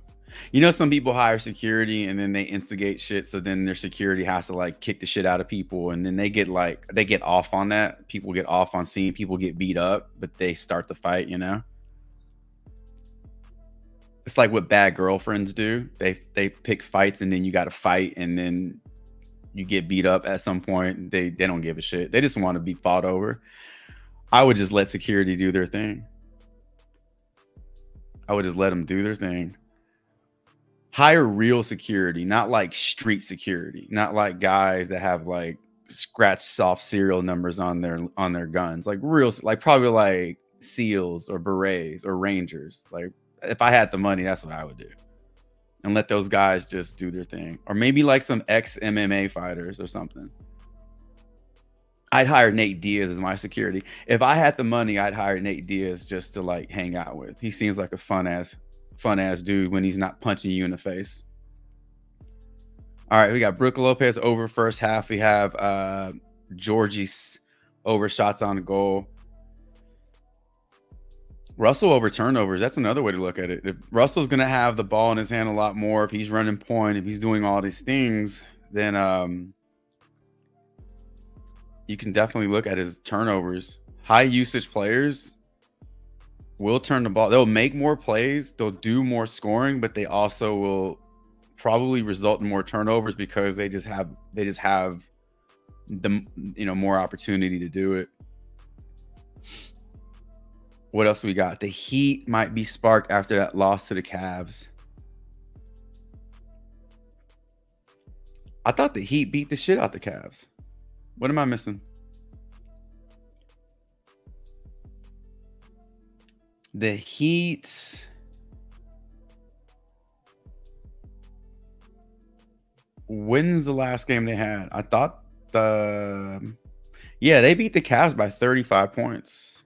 You know, some people hire security and then they instigate shit. So then their security has to like kick the shit out of people. And then they get like, they get off on that. People get off on seeing people get beat up, but they start the fight, you know? It's like what bad girlfriends do. They they pick fights and then you got to fight and then you get beat up at some point. They they don't give a shit. They just want to be fought over. I would just let security do their thing. I would just let them do their thing. Hire real security, not like street security, not like guys that have like scratch soft serial numbers on their on their guns, like real, like probably like SEALs or berets or rangers. Like if I had the money, that's what I would do, and let those guys just do their thing, or maybe like some ex MMA fighters or something. I'd hire Nate Diaz as my security. If I had the money, I'd hire Nate Diaz just to like hang out with. He seems like a fun ass, fun ass dude when he's not punching you in the face. All right, we got Brook Lopez over first half. We have uh Georgie's over shots on goal. Russell over turnovers. That's another way to look at it. If Russell's gonna have the ball in his hand a lot more, if he's running point, if he's doing all these things, then um you can definitely look at his turnovers. High usage players will turn the ball. They'll make more plays, they'll do more scoring, but they also will probably result in more turnovers because they just have they just have the you know more opportunity to do it. What else we got? The Heat might be sparked after that loss to the Cavs. I thought the Heat beat the shit out the Cavs. What am I missing? The Heat. When's the last game they had? I thought the yeah, they beat the Cavs by 35 points.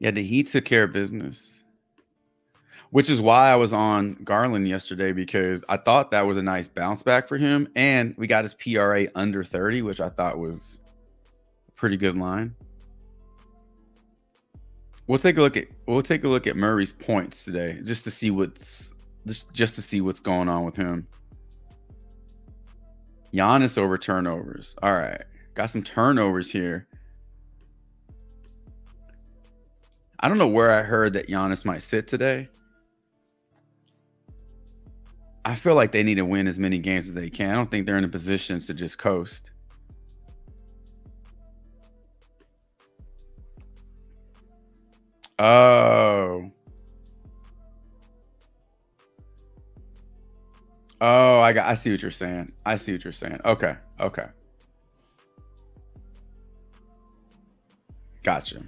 Yeah, the Heat took care of business. Which is why I was on Garland yesterday because I thought that was a nice bounce back for him. And we got his PRA under 30, which I thought was a pretty good line. We'll take a look at we'll take a look at Murray's points today just to see what's just just to see what's going on with him. Giannis over turnovers. All right. Got some turnovers here. I don't know where I heard that Giannis might sit today. I feel like they need to win as many games as they can. I don't think they're in a position to just coast. Oh. Oh, I got I see what you're saying. I see what you're saying. Okay. Okay. Gotcha.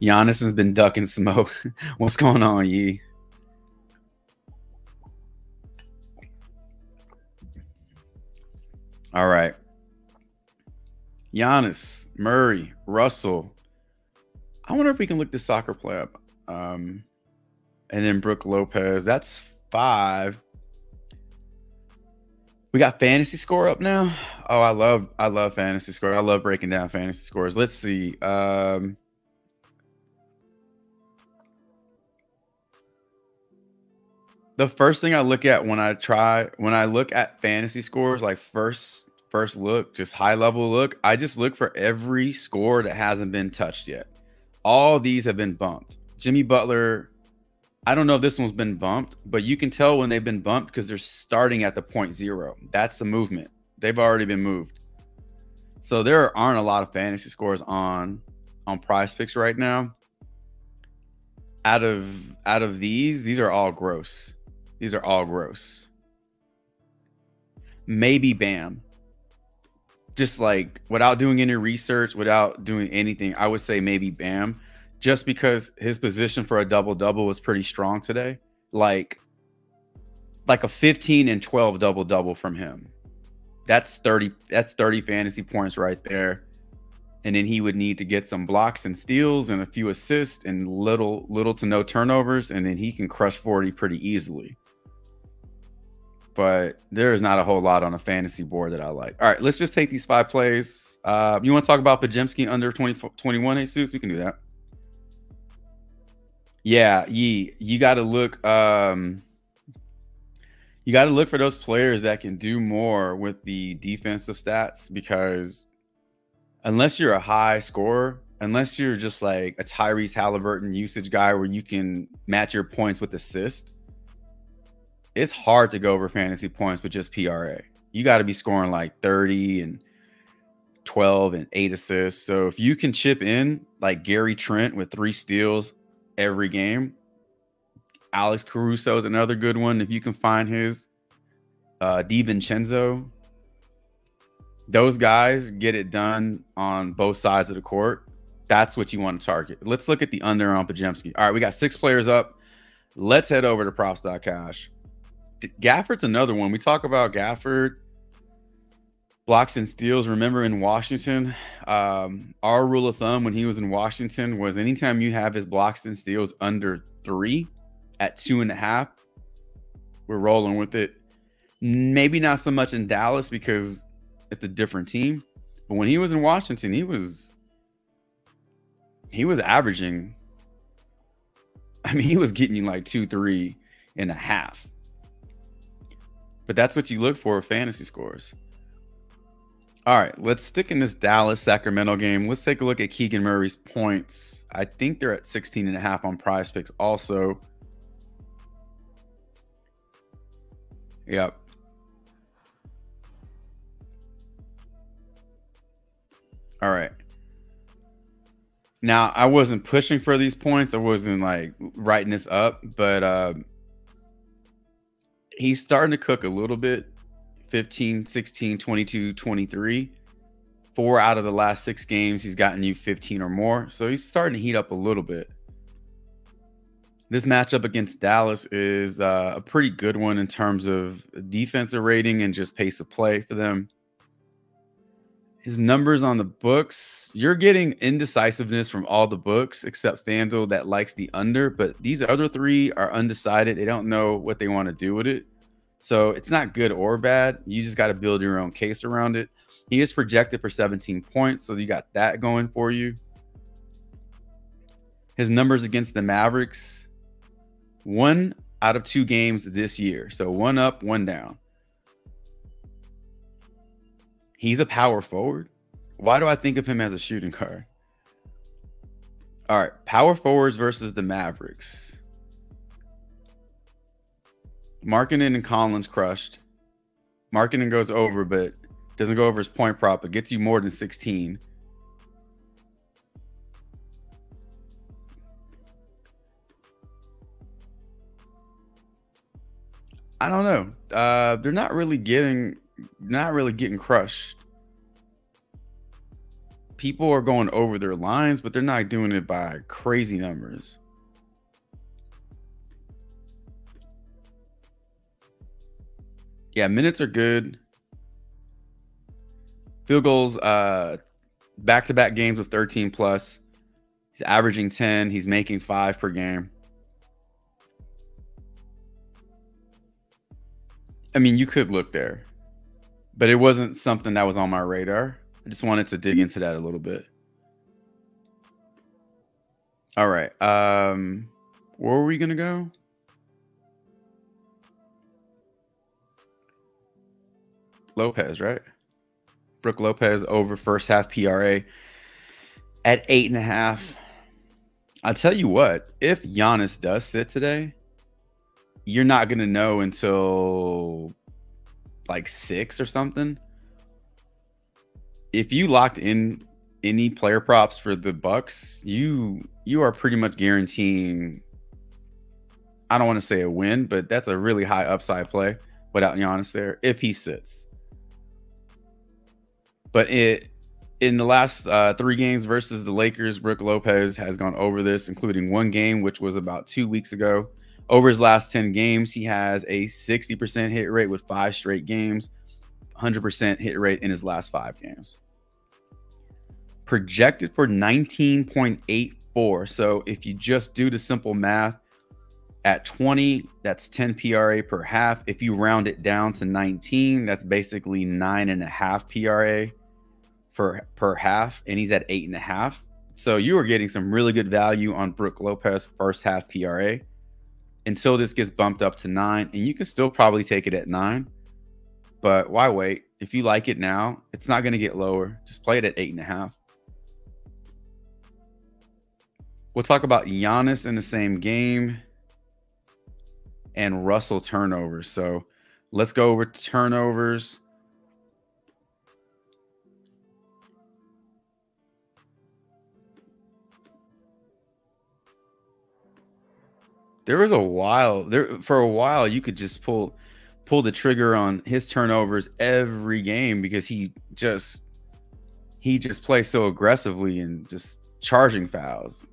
Giannis has been ducking smoke. What's going on, Yee? All right. Giannis, Murray, Russell, I wonder if we can look this soccer play up. Um, and then Brook Lopez. That's five. We got fantasy score up now. Oh, I love I love fantasy score. I love breaking down fantasy scores. Let's see. Um, the first thing I look at when I try when I look at fantasy scores, like first first look, just high level look, I just look for every score that hasn't been touched yet all these have been bumped. Jimmy Butler, I don't know if this one's been bumped, but you can tell when they've been bumped because they're starting at the point zero. That's the movement. They've already been moved. So there aren't a lot of fantasy scores on on prize picks right now. Out of out of these, these are all gross. These are all gross. Maybe Bam just like without doing any research, without doing anything, I would say maybe Bam, just because his position for a double double was pretty strong today. Like, like a 15 and 12 double double from him. That's 30. That's 30 fantasy points right there. And then he would need to get some blocks and steals and a few assists and little little to no turnovers, and then he can crush 40 pretty easily but there is not a whole lot on a fantasy board that I like. All right, let's just take these five plays. Uh, you want to talk about Podziemski under 20, 21 Jesus? We can do that. Yeah, ye, you got to look. Um, you got to look for those players that can do more with the defensive stats because unless you're a high scorer, unless you're just like a Tyrese Halliburton usage guy where you can match your points with assist, it's hard to go over fantasy points with just PRA. You got to be scoring like 30 and 12 and eight assists. So if you can chip in like Gary Trent with three steals every game, Alex Caruso is another good one. If you can find his, uh, DiVincenzo, those guys get it done on both sides of the court. That's what you want to target. Let's look at the under on Podziemski. All right, we got six players up. Let's head over to props.cash. Gafford's another one. We talk about Gafford blocks and steals. Remember in Washington, um, our rule of thumb when he was in Washington was anytime you have his blocks and steals under three at two and a half, we're rolling with it. Maybe not so much in Dallas because it's a different team. But when he was in Washington, he was he was averaging. I mean, he was getting like two, three and a half. But that's what you look for fantasy scores. All right, let's stick in this Dallas Sacramento game. Let's take a look at Keegan Murray's points. I think they're at 16 and a half on prize picks also. Yep. All right. Now, I wasn't pushing for these points. I wasn't like writing this up, but uh he's starting to cook a little bit 15, 16, 22, 23. Four out of the last six games, he's gotten you 15 or more. So he's starting to heat up a little bit. This matchup against Dallas is uh, a pretty good one in terms of defensive rating and just pace of play for them his numbers on the books, you're getting indecisiveness from all the books except FanDuel that likes the under, but these other three are undecided. They don't know what they want to do with it. So it's not good or bad. You just got to build your own case around it. He is projected for 17 points, so you got that going for you. His numbers against the Mavericks, one out of two games this year. So one up, one down. He's a power forward. Why do I think of him as a shooting guard? All right, power forwards versus the Mavericks. Markkanen and Collins crushed. Markkanen goes over, but doesn't go over his point prop. It gets you more than 16. I don't know. Uh, they're not really getting not really getting crushed. People are going over their lines, but they're not doing it by crazy numbers. Yeah, minutes are good. Field goals, uh, back to back games with 13 plus. He's averaging 10. He's making five per game. I mean, you could look there but it wasn't something that was on my radar. I just wanted to dig into that a little bit. All right. Um, where are we gonna go? Lopez, right? Brook Lopez over first half PRA at eight and a half. I'll tell you what, if Giannis does sit today, you're not gonna know until like six or something. If you locked in any player props for the Bucks, you you are pretty much guaranteeing. I don't want to say a win, but that's a really high upside play without Giannis there if he sits. But it in the last uh, three games versus the Lakers, Brook Lopez has gone over this, including one game which was about two weeks ago. Over his last 10 games, he has a 60% hit rate with five straight games, 100% hit rate in his last five games. Projected for 19.84. So if you just do the simple math, at 20, that's 10 PRA per half. If you round it down to 19, that's basically nine and a half PRA for per half, and he's at eight and a half. So you are getting some really good value on Brook Lopez first half PRA until this gets bumped up to nine. And you can still probably take it at nine, but why wait? If you like it now, it's not going to get lower. Just play it at eight and a half. We'll talk about Giannis in the same game and Russell turnovers. So let's go over turnovers. There was a while there for a while you could just pull pull the trigger on his turnovers every game because he just he just plays so aggressively and just charging fouls.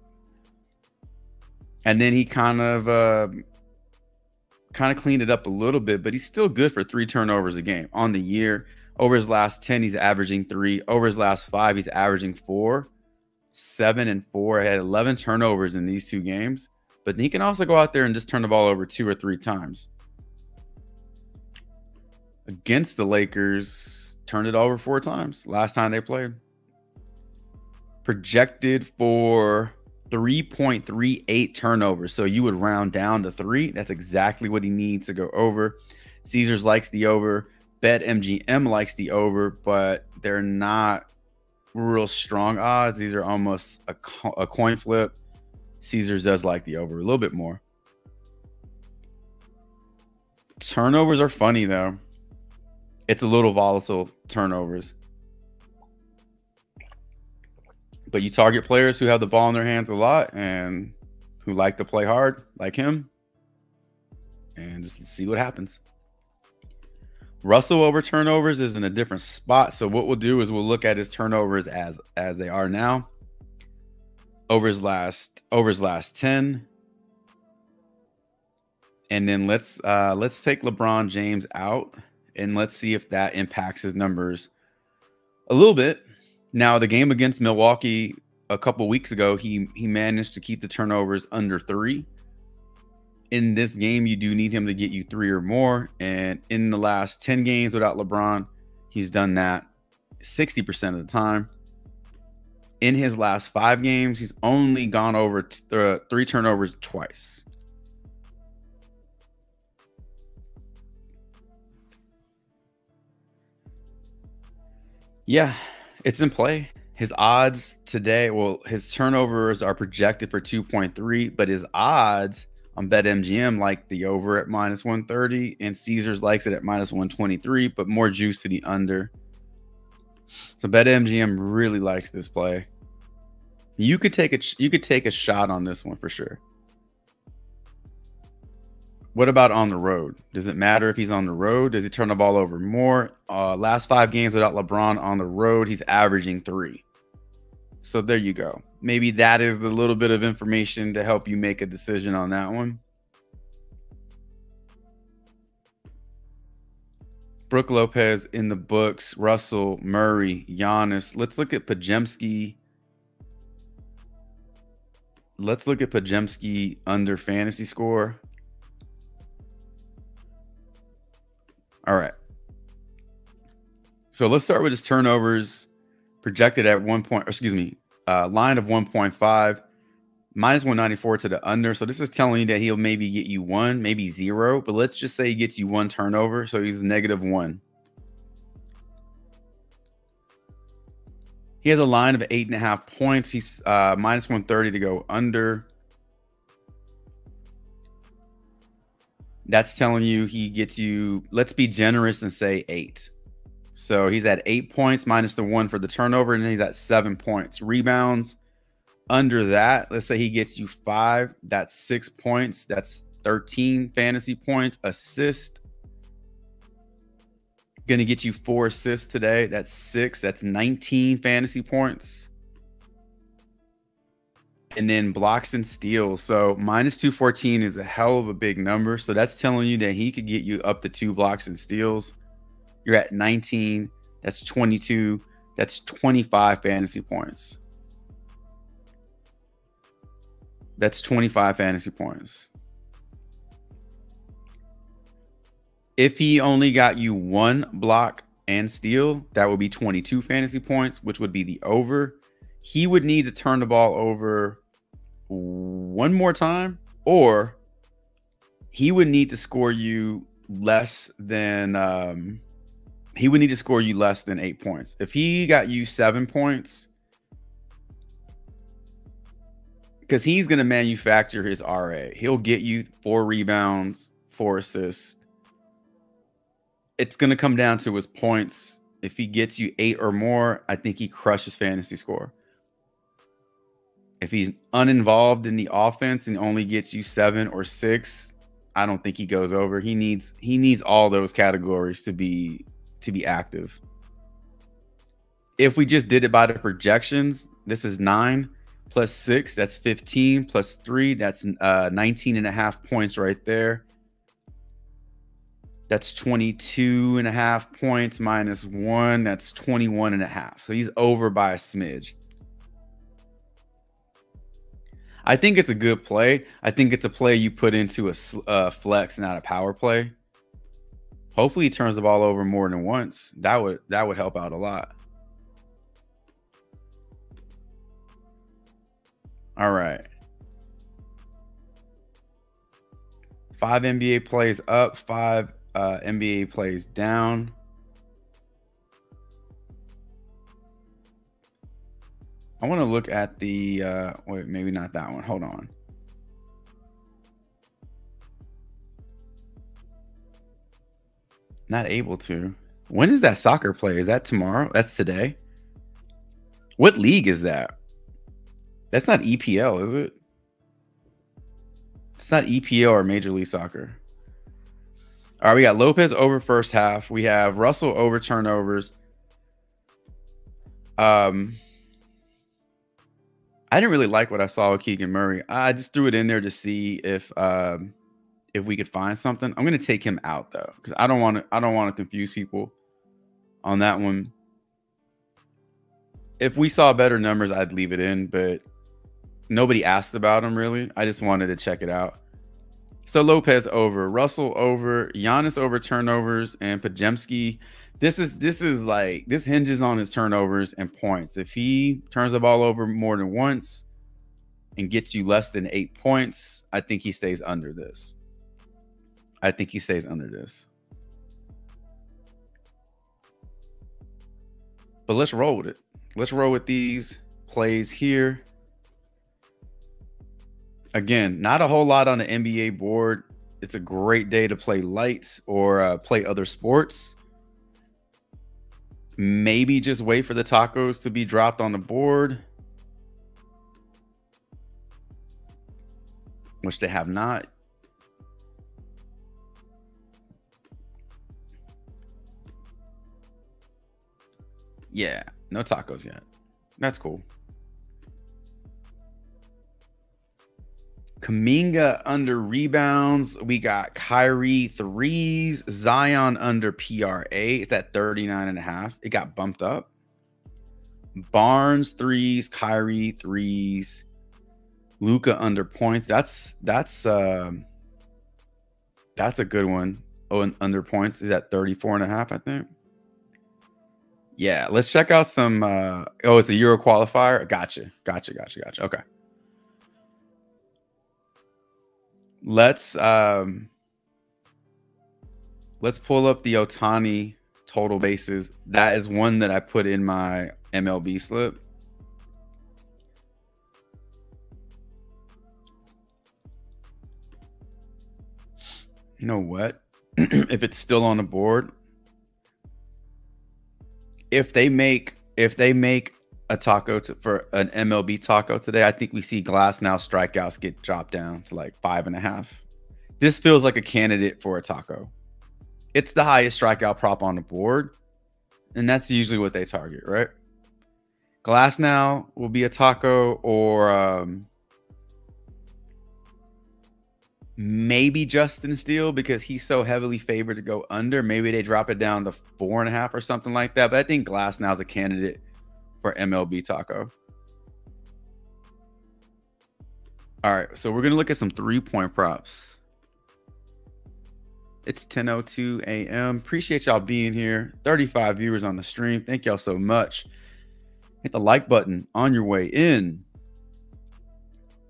And then he kind of uh kind of cleaned it up a little bit, but he's still good for three turnovers a game on the year. Over his last 10, he's averaging three. Over his last five, he's averaging four, seven, and four. He had 11 turnovers in these two games but he can also go out there and just turn the ball over two or three times. Against the Lakers, turned it over four times last time they played. Projected for 3.38 turnovers. So you would round down to three. That's exactly what he needs to go over. Caesars likes the over. Bet MGM likes the over, but they're not real strong odds. These are almost a, co- a coin flip. Caesars does like the over a little bit more. Turnovers are funny though. It's a little volatile turnovers. But you target players who have the ball in their hands a lot and who like to play hard, like him, and just see what happens. Russell over turnovers is in a different spot. So what we'll do is we'll look at his turnovers as as they are now. Over his last over his last 10. And then let's uh let's take LeBron James out and let's see if that impacts his numbers a little bit. Now the game against Milwaukee a couple weeks ago, he he managed to keep the turnovers under 3 in this game, you do need him to get you three or more. And in the last 10 games without LeBron, he's done that 60% of the time. In his last five games, he's only gone over th- uh, three turnovers twice. Yeah, it's in play. His odds today, well, his turnovers are projected for 2.3, but his odds on BetMGM like the over at minus 130, and Caesars likes it at minus 123, but more juice to the under. So BetMGM really likes this play. You could take a you could take a shot on this one for sure. What about on the road? Does it matter if he's on the road? Does he turn the ball over more? Uh, last five games without LeBron on the road, he's averaging three. So there you go. Maybe that is the little bit of information to help you make a decision on that one. Brook Lopez in the books, Russell, Murray, Giannis. Let's look at Podziemski. Let's look at Podziemski under fantasy score. All right. So let's start with his turnovers projected at one point, excuse me, uh, line of 1.5, minus 194 to the under. So this is telling you that he'll maybe get you one, maybe zero, but let's just say he gets you one turnover. So he's negative one. He has a line of eight and a half points. He's uh, minus 130 to go under. That's telling you he gets you, let's be generous and say eight. So he's at eight points minus the one for the turnover, and he's at seven points. Rebounds under that, let's say he gets you five, that's six points. That's 13 fantasy points. Assist, gonna get you four assists today. That's six, that's 19 fantasy points. And then blocks and steals. So minus 214 is a hell of a big number. So that's telling you that he could get you up to two blocks and steals you're at 19. That's 22. That's 25 fantasy points. That's 25 fantasy points. If he only got you one block and steal, that would be 22 fantasy points, which would be the over. He would need to turn the ball over one more time, or he would need to score you less than um, he would need to score you less than eight points. If he got you seven points, because he's going to manufacture his RA, he'll get you four rebounds, four assists. It's going to come down to his points. If he gets you eight or more, I think he crushes fantasy score. If he's uninvolved in the offense and only gets you seven or six, I don't think he goes over. He needs he needs all those categories to be to be active. If we just did it by the projections, this is nine plus six, that's 15 plus three, that's uh, 19 and a half points right there. That's 22 and a half points minus one, that's 21 and a half. So he's over by a smidge. I think it's a good play. I think it's a play you put into a uh, flex, not a power play. Hopefully he turns the ball over more than once. That would that would help out a lot. All right. Five NBA plays up, five uh, NBA plays down. I want to look at the uh, wait, maybe not that one. Hold on. Not able to. When is that soccer play? Is that tomorrow? That's today. What league is that? That's not EPL, is it? It's not EPL or Major League Soccer. All right, we got Lopez over first half. We have Russell over turnovers. Um, I didn't really like what I saw with Keegan Murray. I just threw it in there to see if um, if we could find something. I'm gonna take him out though because I don't want to. I don't want to confuse people on that one. If we saw better numbers, I'd leave it in, but nobody asked about him really. I just wanted to check it out. So Lopez over, Russell over, Giannis over turnovers, and Podziemski. This is this is like this hinges on his turnovers and points. If he turns the ball over more than once and gets you less than eight points, I think he stays under this. I think he stays under this. But let's roll with it. Let's roll with these plays here again, not a whole lot on the NBA board. It's a great day to play lights or uh, play other sports. Maybe just wait for the tacos to be dropped on the board, which they have not. Yeah, no tacos yet. That's cool. Kuminga under rebounds. We got Kyrie threes. Zion under PRA. It's at 39 and a half. It got bumped up. Barnes threes, Kyrie threes, Luka under points. That's that's uh that's a good one. Oh, and under points is at 34 and a half, I think. Yeah, let's check out some uh oh, it's a Euro qualifier. Gotcha. Gotcha. Gotcha. Gotcha. Okay. Let's um let's pull up the Ohtani total bases. That is one that I put in my MLB slip. You know what? if it's still on the board, if they make if they make a taco to, for an MLB taco today, I think we see Glasnow strikeouts get dropped down to like five and a half. This feels like a candidate for a taco. It's the highest strikeout prop on the board, and that's usually what they target, right? Glasnow will be a taco, or um, maybe Justin Steele because he's so heavily favored to go under. Maybe they drop it down to four and a half or something like that. But I think Glasnow is a candidate for MLB Taco. All right, so we're gonna look at some three-point props. It's 10:02 a.m. Appreciate y'all being here. 35 viewers on the stream. Thank y'all so much. Hit the like button on your way in.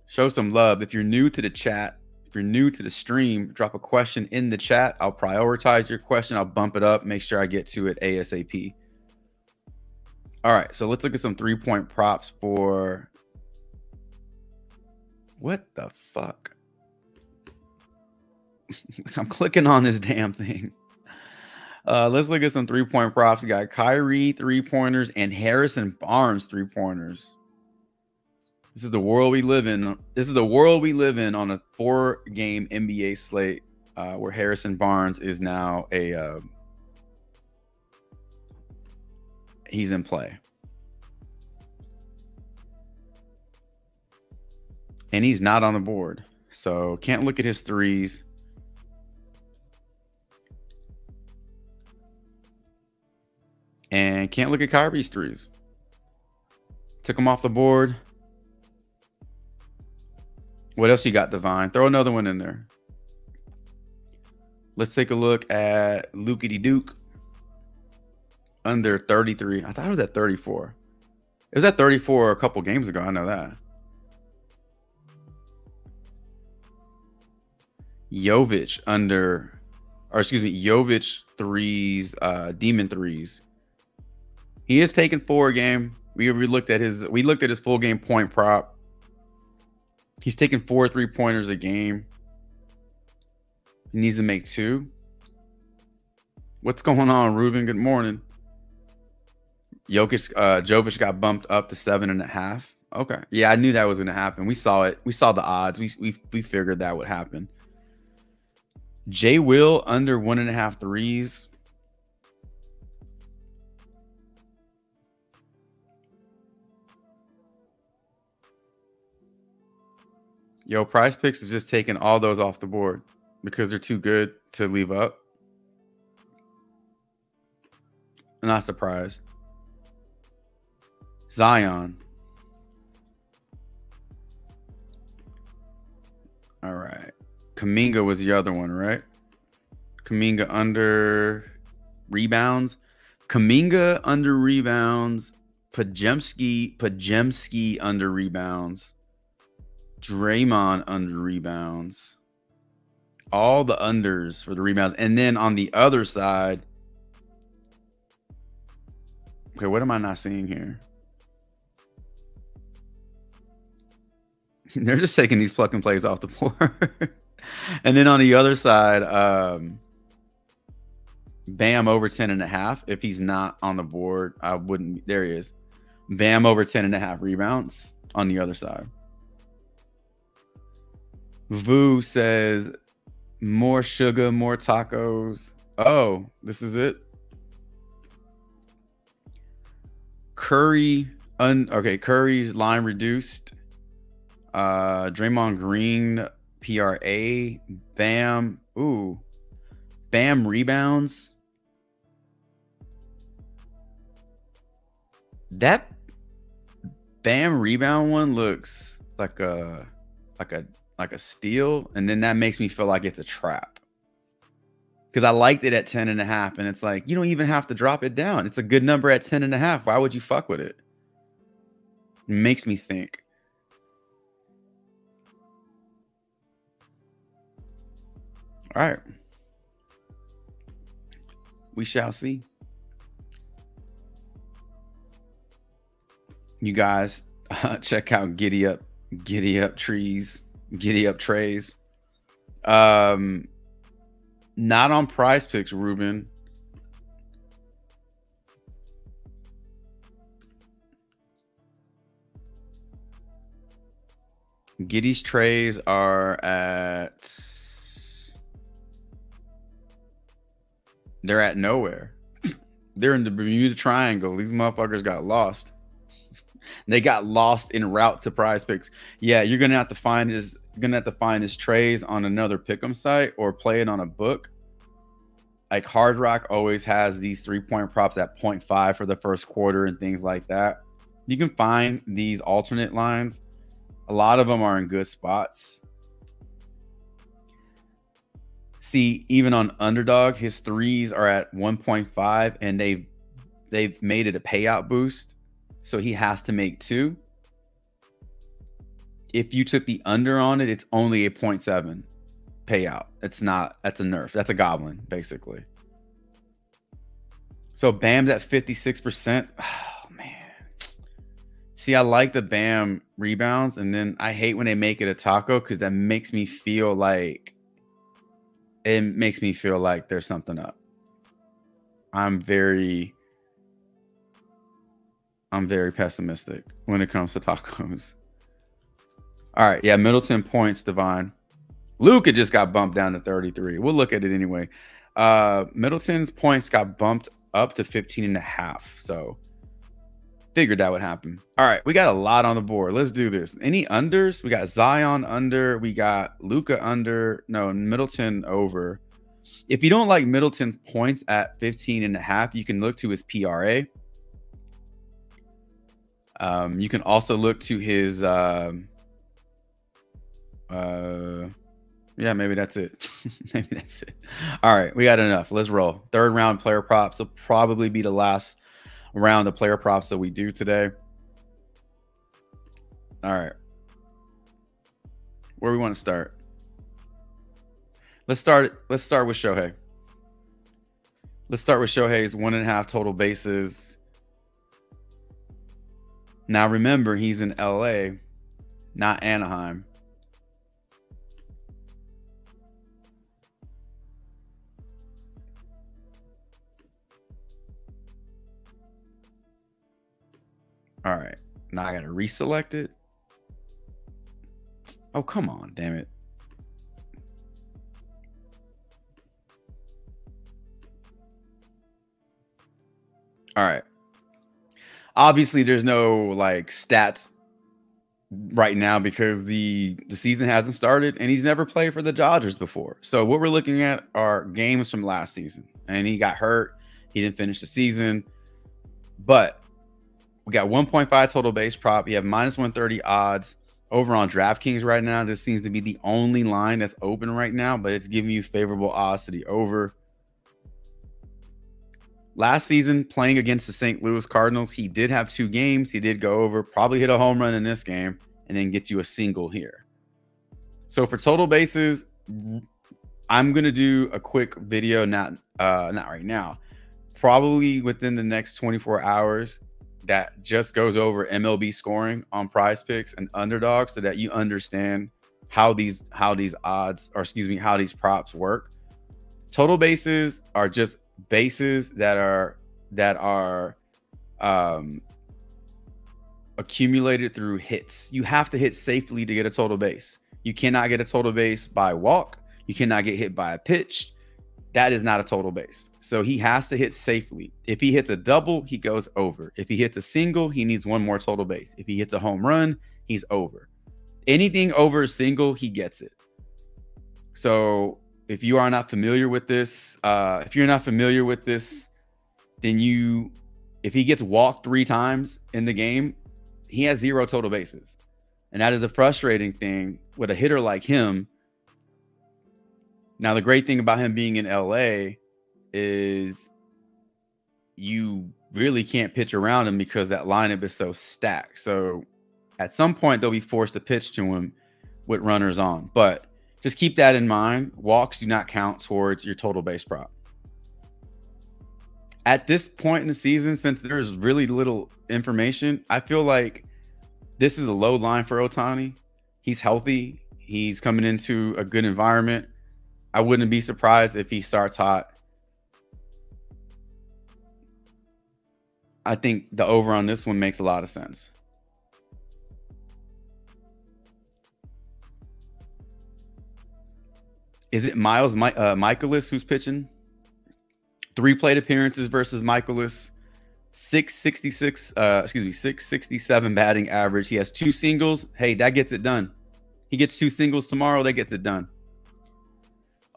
Show some love. If you're new to the chat, if you're new to the stream, drop a question in the chat. I'll prioritize your question. I'll bump it up. Make sure I get to it ASAP. All right, so let's look at some three point props for what the fuck? I'm clicking on this damn thing. Uh, let's look at some three point props. We got Kyrie three pointers and Harrison Barnes three pointers. This is the world we live in. This is the world we live in on a four game NBA slate uh, where Harrison Barnes is now a uh, he's in play. And he's not on the board. So can't look at his threes. And can't look at Kyrie's threes. Took him off the board. What else you got, Divine? Throw another one in there. Let's take a look at Lukey Duke under 33. I thought it was at 34. It was at 34 a couple games ago. I know that. Jovic under, or excuse me, Jovic threes, uh, demon threes. He is taking four a game. We, we looked at his we looked at his full game point prop. He's taking four three pointers a game. He needs to make two. What's going on, Ruben? Good morning. Jokic, uh, Jovic got bumped up to seven and a half. Okay, yeah, I knew that was going to happen. We saw it. We saw the odds. We we we figured that would happen. Jay Will under one and a half threes. Yo, Prize Picks is just taking all those off the board because they're too good to leave up. not surprised. Zion. All right. Kuminga was the other one, right? Kuminga under rebounds. Kuminga under rebounds. Podziemski, Podziemski under rebounds. Draymond under rebounds. All the unders for the rebounds. And then on the other side, okay, what am I not seeing here? They're just taking these plucking plays off the board. and then on the other side, um, Bam over 10 and a half. If he's not on the board, I wouldn't. There he is. Bam over 10 and a half rebounds on the other side. Vu says more sugar, more tacos. Oh, this is it. Curry, un, okay, Curry's line reduced. Uh, Draymond Green, PRA, Bam, ooh, Bam rebounds. That Bam rebound one looks like a like a like a steal, and then that makes me feel like it's a trap. Because I liked it at 10 and a half, and it's like, you don't even have to drop it down. It's a good number at 10 and a half. Why would you fuck with it? It makes me think. All right. We shall see. You guys uh, check out Giddy Up, Giddy Up Trees Giddy up trays. Um, not on prize picks, Ruben. Giddey's trays are at they're at nowhere. they're in the Bermuda Triangle. These motherfuckers got lost. they got lost in route to prize picks. Yeah, you're gonna have to find his gonna have to find his trays on another pick'em site or play it on a book. Like Hard Rock always has these three point props at 0.5 for the first quarter and things like that. You can find these alternate lines. A lot of them are in good spots. See, even on underdog, his threes are at 1.5 and they've they've made it a payout boost. So he has to make two if you took the under on it, it's only a 0.7 payout. It's not, that's a nerf. That's a goblin, basically. So Bam's at 56%. Oh, man. See, I like the Bam rebounds, and then I hate when they make it a taco because that makes me feel like it makes me feel like there's something up. I'm very I'm very pessimistic when it comes to tacos. All right. Yeah. Middleton points, Divine. Luka just got bumped down to 33. We'll look at it anyway. Uh, Middleton's points got bumped up to 15 and a half. So figured that would happen. All right. We got a lot on the board. Let's do this. Any unders? We got Zion under. We got Luka under. No, Middleton over. If you don't like Middleton's points at 15 and a half, you can look to his PRA. Um, you can also look to his. Um, uh, yeah, maybe that's it. maybe that's it. All right, we got enough. Let's roll. Third round player props will probably be the last round of player props that we do today. All right. Where we want to start? Let's start. Let's start with Shohei. Let's start with Shohei's one and a half total bases. Now remember, he's in LA, not Anaheim. All right. Now I got to reselect it. Oh, come on. Damn it. All right. Obviously, there's no like stats right now because the the season hasn't started and he's never played for the Dodgers before. So what we're looking at are games from last season. And he got hurt. He didn't finish the season. But we got 1.5 total base prop. You have minus 130 odds over on DraftKings right now. This seems to be the only line that's open right now, but it's giving you favorable odds to the over. Last season, playing against the St. Louis Cardinals, he did have two games. He did go over, probably hit a home run in this game, and then get you a single here. So for total bases, I'm gonna do a quick video, not uh, not right now, probably within the next 24 hours that just goes over MLB scoring on prize picks and underdogs so that you understand how these how these odds or excuse me how these props work. Total bases are just bases that are that are um accumulated through hits. You have to hit safely to get a total base. You cannot get a total base by walk. You cannot get hit by a pitch that is not a total base. So he has to hit safely. If he hits a double, he goes over. If he hits a single, he needs one more total base. If he hits a home run, he's over. Anything over a single, he gets it. So if you are not familiar with this, uh, if you're not familiar with this, then you, if he gets walked three times in the game, he has zero total bases. And that is a frustrating thing with a hitter like him now, the great thing about him being in LA is you really can't pitch around him because that lineup is so stacked. So at some point, they'll be forced to pitch to him with runners on. But just keep that in mind. Walks do not count towards your total base prop. At this point in the season, since there's really little information, I feel like this is a low line for Ohtani. He's healthy. He's coming into a good environment. I wouldn't be surprised if he starts hot. I think the over on this one makes a lot of sense. Is it Miles uh, Mikolas who's pitching? Three plate appearances versus Mikolas, 666, uh, excuse me, 667 batting average. He has two singles. Hey, that gets it done. He gets two singles tomorrow. That gets it done.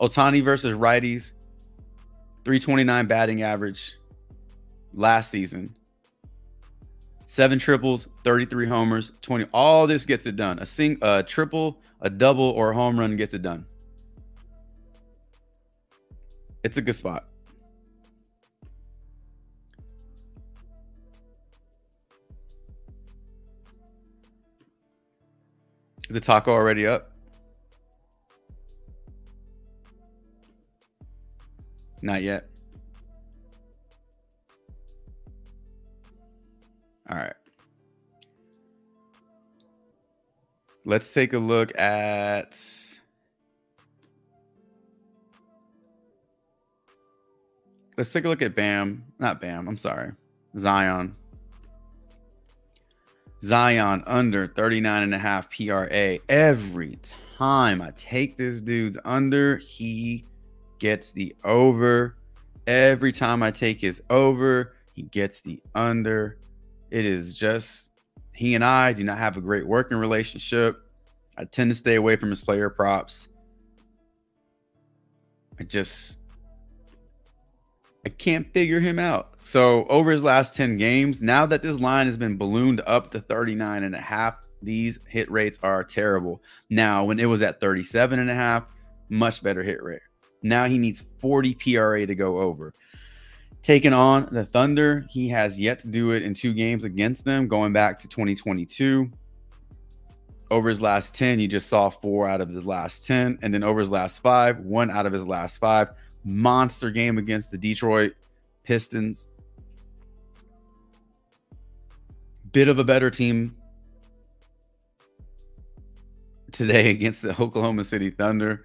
Ohtani versus righties, 329 batting average last season. Seven triples, 33 homers, 20. All this gets it done. A sing a triple, a double, or a home run gets it done. It's a good spot. Is the taco already up? Not yet. All right. Let's take a look at Let's take a look at Bam. Not Bam, I'm sorry. Zion. Zion under 39 and a half PRA. Every time I take this dude's under, he gets the over. Every time I take his over, he gets the under. It is just he and I do not have a great working relationship. I tend to stay away from his player props. I just I can't figure him out. So over his last 10 games, now that this line has been ballooned up to 39 and a half, these hit rates are terrible. Now, when it was at 37 and a half, much better hit rate. Now he needs 40 PRA to go over. Taking on the Thunder, he has yet to do it in two games against them, going back to 2022. Over his last 10, you just saw four out of his last 10. And then over his last five, one out of his last five. Monster game against the Detroit Pistons. Bit of a better team today against the Oklahoma City Thunder.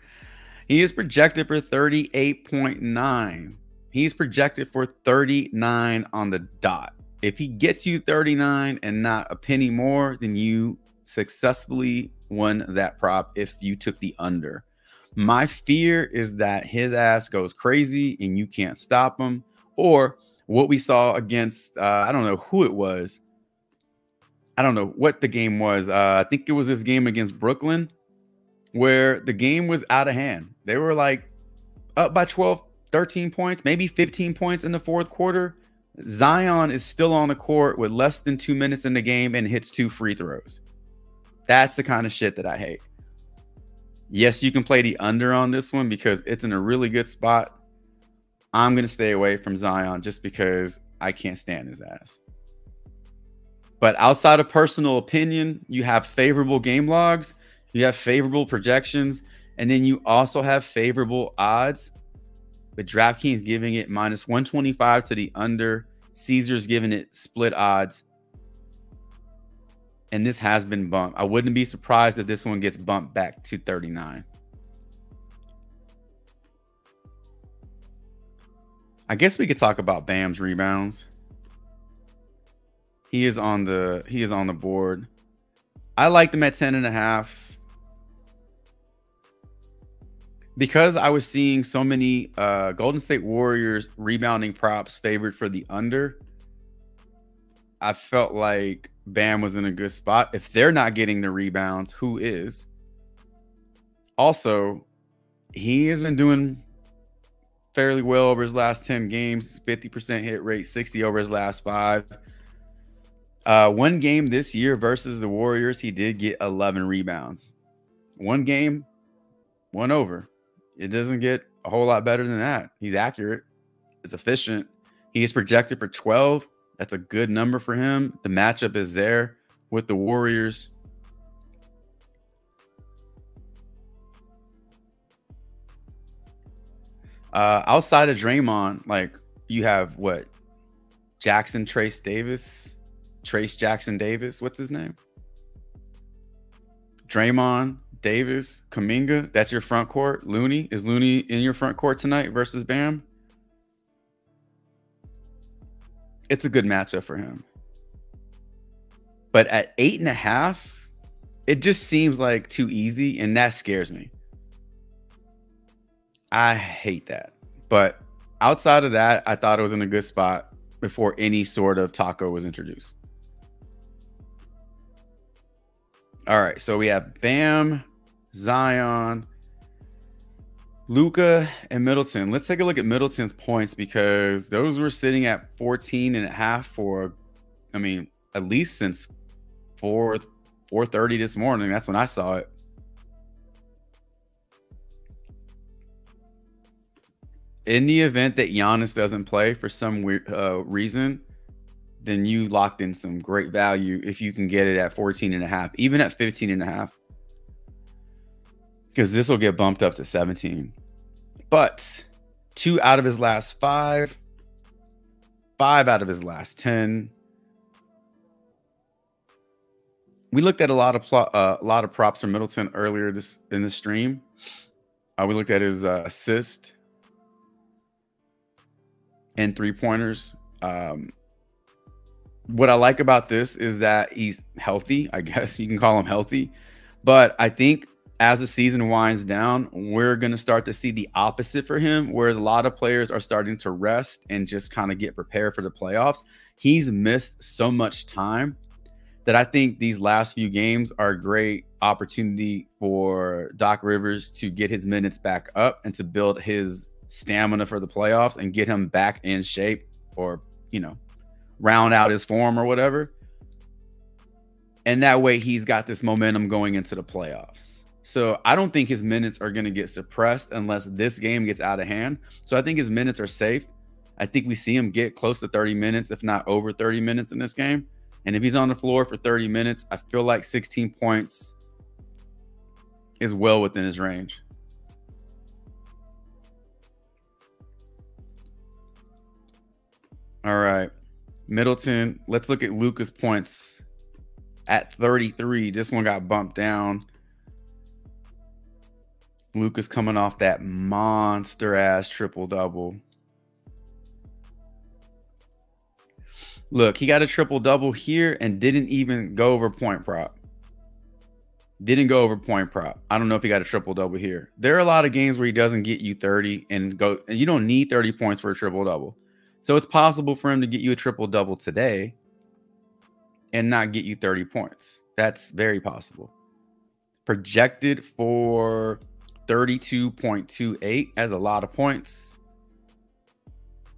He is projected for 38.9. He's projected for 39 on the dot. If he gets you 39 and not a penny more, then you successfully won that prop if you took the under. My fear is that his ass goes crazy and you can't stop him, or what we saw against uh, I don't know who it was. I don't know what the game was. Uh, I think it was this game against Brooklyn where the game was out of hand. They were like up by 12, 13 points, maybe 15 points in the fourth quarter. Zion is still on the court with less than two minutes in the game and hits two free throws. That's the kind of shit that I hate. Yes, you can play the under on this one because it's in a really good spot. I'm going to stay away from Zion just because I can't stand his ass. But outside of personal opinion, you have favorable game logs, you have favorable projections, and then you also have favorable odds. But DraftKings giving it minus 125 to the under, Caesars giving it split odds. And this has been bumped. I wouldn't be surprised if this one gets bumped back to 39. I guess we could talk about Bam's rebounds. He is on the he is on the board. I like him at 10 and a half. Because I was seeing so many uh, Golden State Warriors rebounding props favored for the under, I felt like Bam was in a good spot. If they're not getting the rebounds, who is? Also, he has been doing fairly well over his last 10 games 50% hit rate 60 over his last five uh one game this year versus the warriors he did get 11 rebounds one game one over it doesn't get a whole lot better than that. He's accurate. It's efficient. He's projected for 12 that's a good number for him. The matchup is there with the warriors. Uh, outside of Draymond, like you have what? Jackson Trayce Davis, Trayce Jackson Davis. What's his name? Draymond Davis, Kuminga. That's your front court. Looney is Looney in your front court tonight versus Bam. It's a good matchup for him. But at eight and a half, it just seems like too easy, and that scares me. I hate that. But outside of that, I thought it was in a good spot before any sort of taco was introduced. All right, so we have Bam, Zion, Luka, and Middleton. Let's take a look at Middleton's points because those were sitting at 14 and a half for, I mean, at least since 4 4:30 this morning. That's when I saw it. in the event that Giannis doesn't play for some weird uh, reason, then you locked in some great value if you can get it at 14 and a half, even at 15 and a half. Because this will get bumped up to 17. But two out of his last five, five out of his last 10. We looked at a lot of uh, a lot of props from Middleton earlier this in the stream. Uh, we looked at his uh, assist, and three pointers. Um, what I like about this is that he's healthy. I guess you can call him healthy. But I think as the season winds down, we're going to start to see the opposite for him, whereas a lot of players are starting to rest and just kind of get prepared for the playoffs. He's missed so much time that I think these last few games are a great opportunity for Doc Rivers to get his minutes back up and to build his stamina for the playoffs and get him back in shape or, you know, round out his form or whatever. And that way he's got this momentum going into the playoffs. So I don't think his minutes are going to get suppressed unless this game gets out of hand. So I think his minutes are safe. I think we see him get close to 30 minutes, if not over 30 minutes in this game. And if he's on the floor for 30 minutes, I feel like 16 points is well within his range. All right. Middleton. Let's look at Luka's points at 33. This one got bumped down. Luka's coming off that monster ass triple double. Look, he got a triple double here and didn't even go over point prop. Didn't go over point prop. I don't know if he got a triple double here. There are a lot of games where he doesn't get you 30 and go and you don't need 30 points for a triple double. So it's possible for him to get you a triple double today and not get you 30 points. That's very possible. Projected for 32.28 as a lot of points.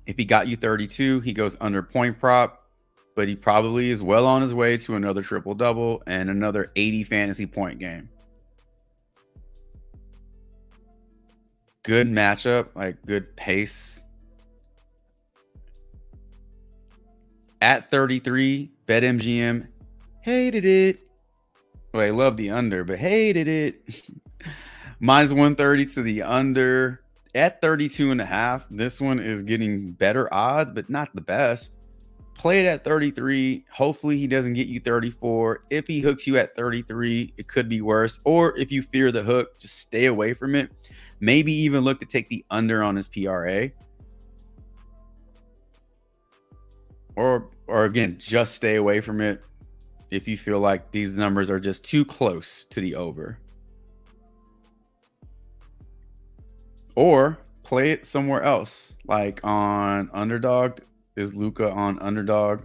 If he got you 32, he goes under point prop, but he probably is well on his way to another triple double and another 80 fantasy point game. Good matchup, like good pace. At 33, BetMGM hated it. Well, I love the under, but hated it. Minus 130 to the under at 32 and a half. This one is getting better odds, but not the best. Play it at 33. Hopefully, he doesn't get you 34. If he hooks you at 33, it could be worse. Or if you fear the hook, just stay away from it. Maybe even look to take the under on his PRA. Or, or again, just stay away from it if you feel like these numbers are just too close to the over. Or play it somewhere else, like on underdog. Is Luka on underdog?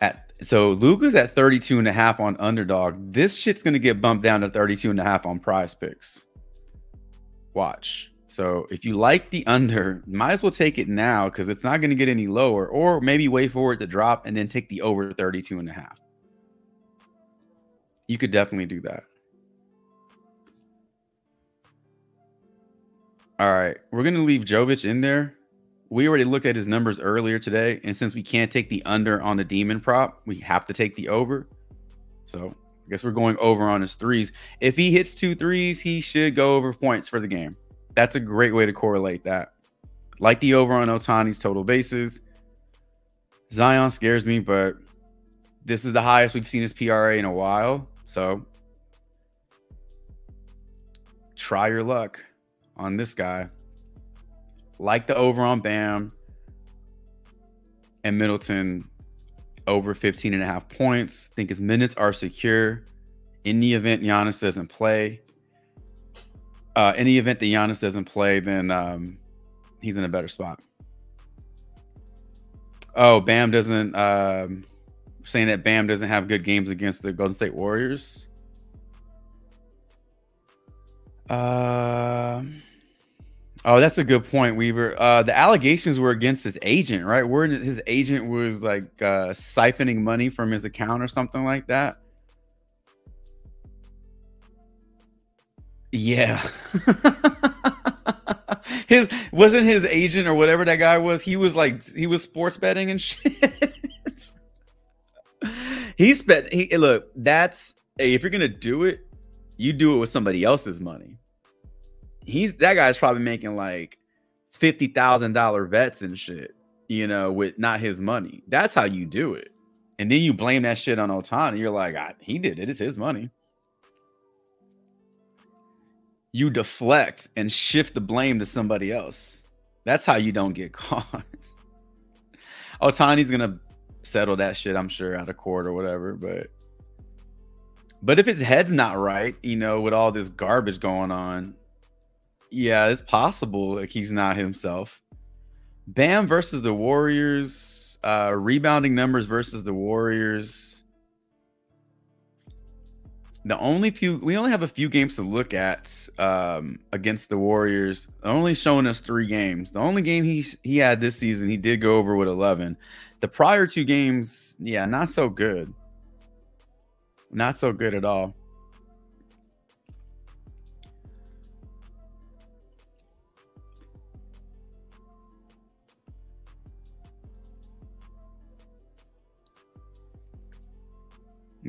At so Luka's at 32 and a half on underdog. This shit's gonna get bumped down to 32 and a half on prize picks. Watch. So if you like the under, might as well take it now because it's not going to get any lower, or maybe wait for it to drop and then take the over 32 and a half. You could definitely do that. All right, we're gonna leave Jovic in there. We already looked at his numbers earlier today, and since we can't take the under on the demon prop, we have to take the over. So I guess we're going over on his threes. If he hits two threes, he should go over points for the game. That's a great way to correlate that. Like the over on Ohtani's total bases. Zion scares me, but this is the highest we've seen his PRA in a while. So try your luck on this guy. Like the over on Bam and Middleton over 15 and a half points. Think his minutes are secure. In the event Giannis doesn't play, uh, in the event that Giannis doesn't play, then um, he's in a better spot. Oh, Bam doesn't. Um, saying that Bam doesn't have good games against the Golden State Warriors. Uh, Oh, that's a good point, Weaver. Uh, the allegations were against his agent, right? Where his agent was like uh, siphoning money from his account or something like that. Yeah. his wasn't his agent or whatever that guy was. He was like he was sports betting and shit. he spent. He look. That's hey, if you're gonna do it, you do it with somebody else's money he's that guy's probably making like fifty thousand dollar vets and shit, you know, with not his money. That's how you do it. And then you blame that shit on Ohtani. You're like, he did it. It's his money. You deflect and shift the blame to somebody else. That's how you don't get caught. Ohtani's gonna settle that shit, I'm sure, out of court or whatever. But but if his head's not right, you know, with all this garbage going on, yeah, it's possible like he's not himself. Bam versus the Warriors, uh, rebounding numbers versus the Warriors. The only few we only have a few games to look at um, against the Warriors. Only showing us three games. The only game he he had this season, he did go over with eleven. The prior two games, yeah, not so good. Not so good at all.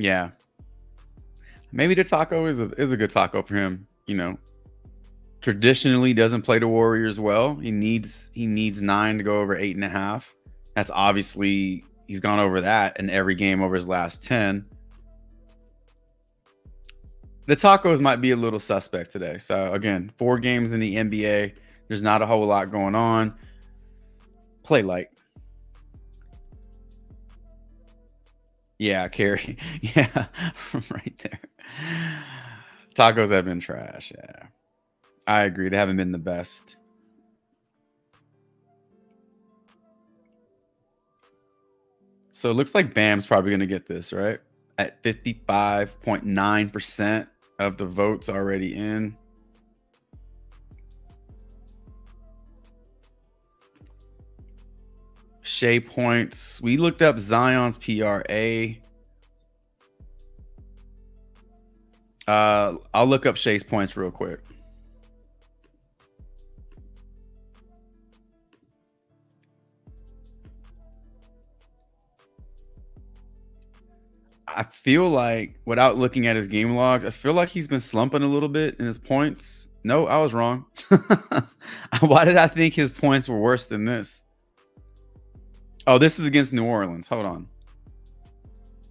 Yeah. Maybe the taco is a is a good taco for him. You know, traditionally doesn't play the Warriors well. He needs he needs nine to go over eight and a half. That's obviously he's gone over that in every game over his last ten. The tacos might be a little suspect today. So again, four games in the NBA. There's not a whole lot going on. Play light. Yeah, Carrie. Yeah, right there. Tacos have been trash. Yeah, I agree. They haven't been the best. So it looks like Bam's probably going to get this, right? At 55.9% of the votes already in. Shai points. We looked up Zion's PRA. Uh, I'll look up Shai's points real quick. I feel like, without looking at his game logs, I feel like he's been slumping a little bit in his points. No, I was wrong. Why did I think his points were worse than this? Oh, this is against New Orleans. Hold on.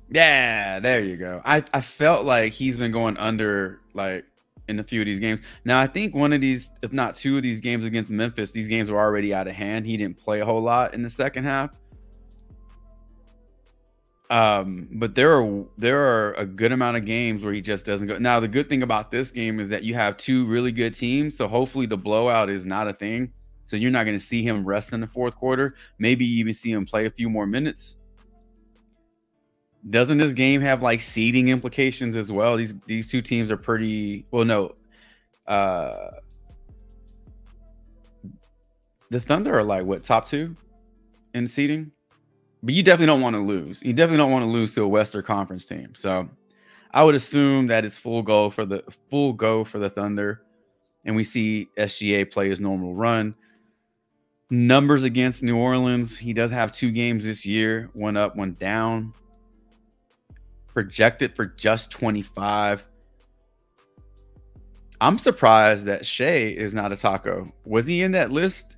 Yeah, there you go. I, I felt like he's been going under like in a few of these games. Now I think one of these, if not two of these games against Memphis, these games were already out of hand. He didn't play a whole lot in the second half. Um, but there are there are a good amount of games where he just doesn't go. Now the good thing about this game is that you have two really good teams, so hopefully the blowout is not a thing. So you're not going to see him rest in the fourth quarter. Maybe even see him play a few more minutes. Doesn't this game have like seeding implications as well? These these two teams are pretty well. No, uh, the Thunder are like what top two in seeding but you definitely don't want to lose. You definitely don't want to lose to a Western Conference team. So I would assume that it's full go for the full go for the Thunder, and we see SGA play his normal run. Numbers against New Orleans, he does have two games this year, one up, one down. Projected for just 25. I'm surprised that Shai is not a taco. Was he in that list?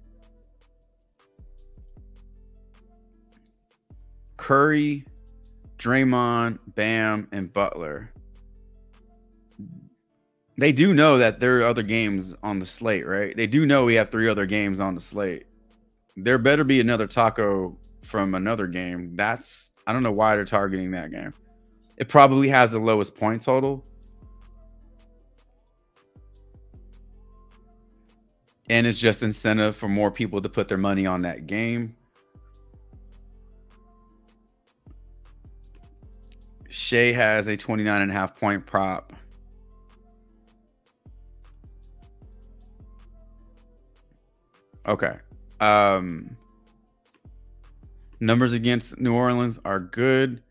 Curry, Draymond, Bam, and Butler. They do know that there are other games on the slate, right? They do know we have three other games on the slate. There better be another taco from another game. That's I don't know why they're targeting that game. It probably has the lowest point total. And it's just incentive for more people to put their money on that game. Shai has a 29 and a half point prop. Okay. Um numbers against New Orleans are good.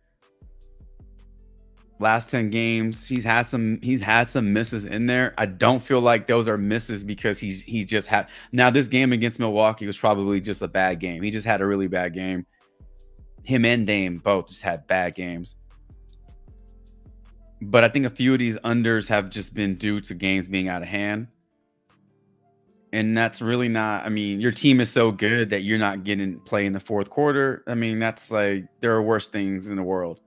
Last 10 games, he's had some he's had some misses in there. I don't feel like those are misses because he's he just had now this game against Milwaukee was probably just a bad game. He just had a really bad game. Him and Dame both just had bad games but I think a few of these unders have just been due to games being out of hand. And that's really not, I mean, your team is so good that you're not getting play in the fourth quarter. I mean, that's like, there are worse things in the world.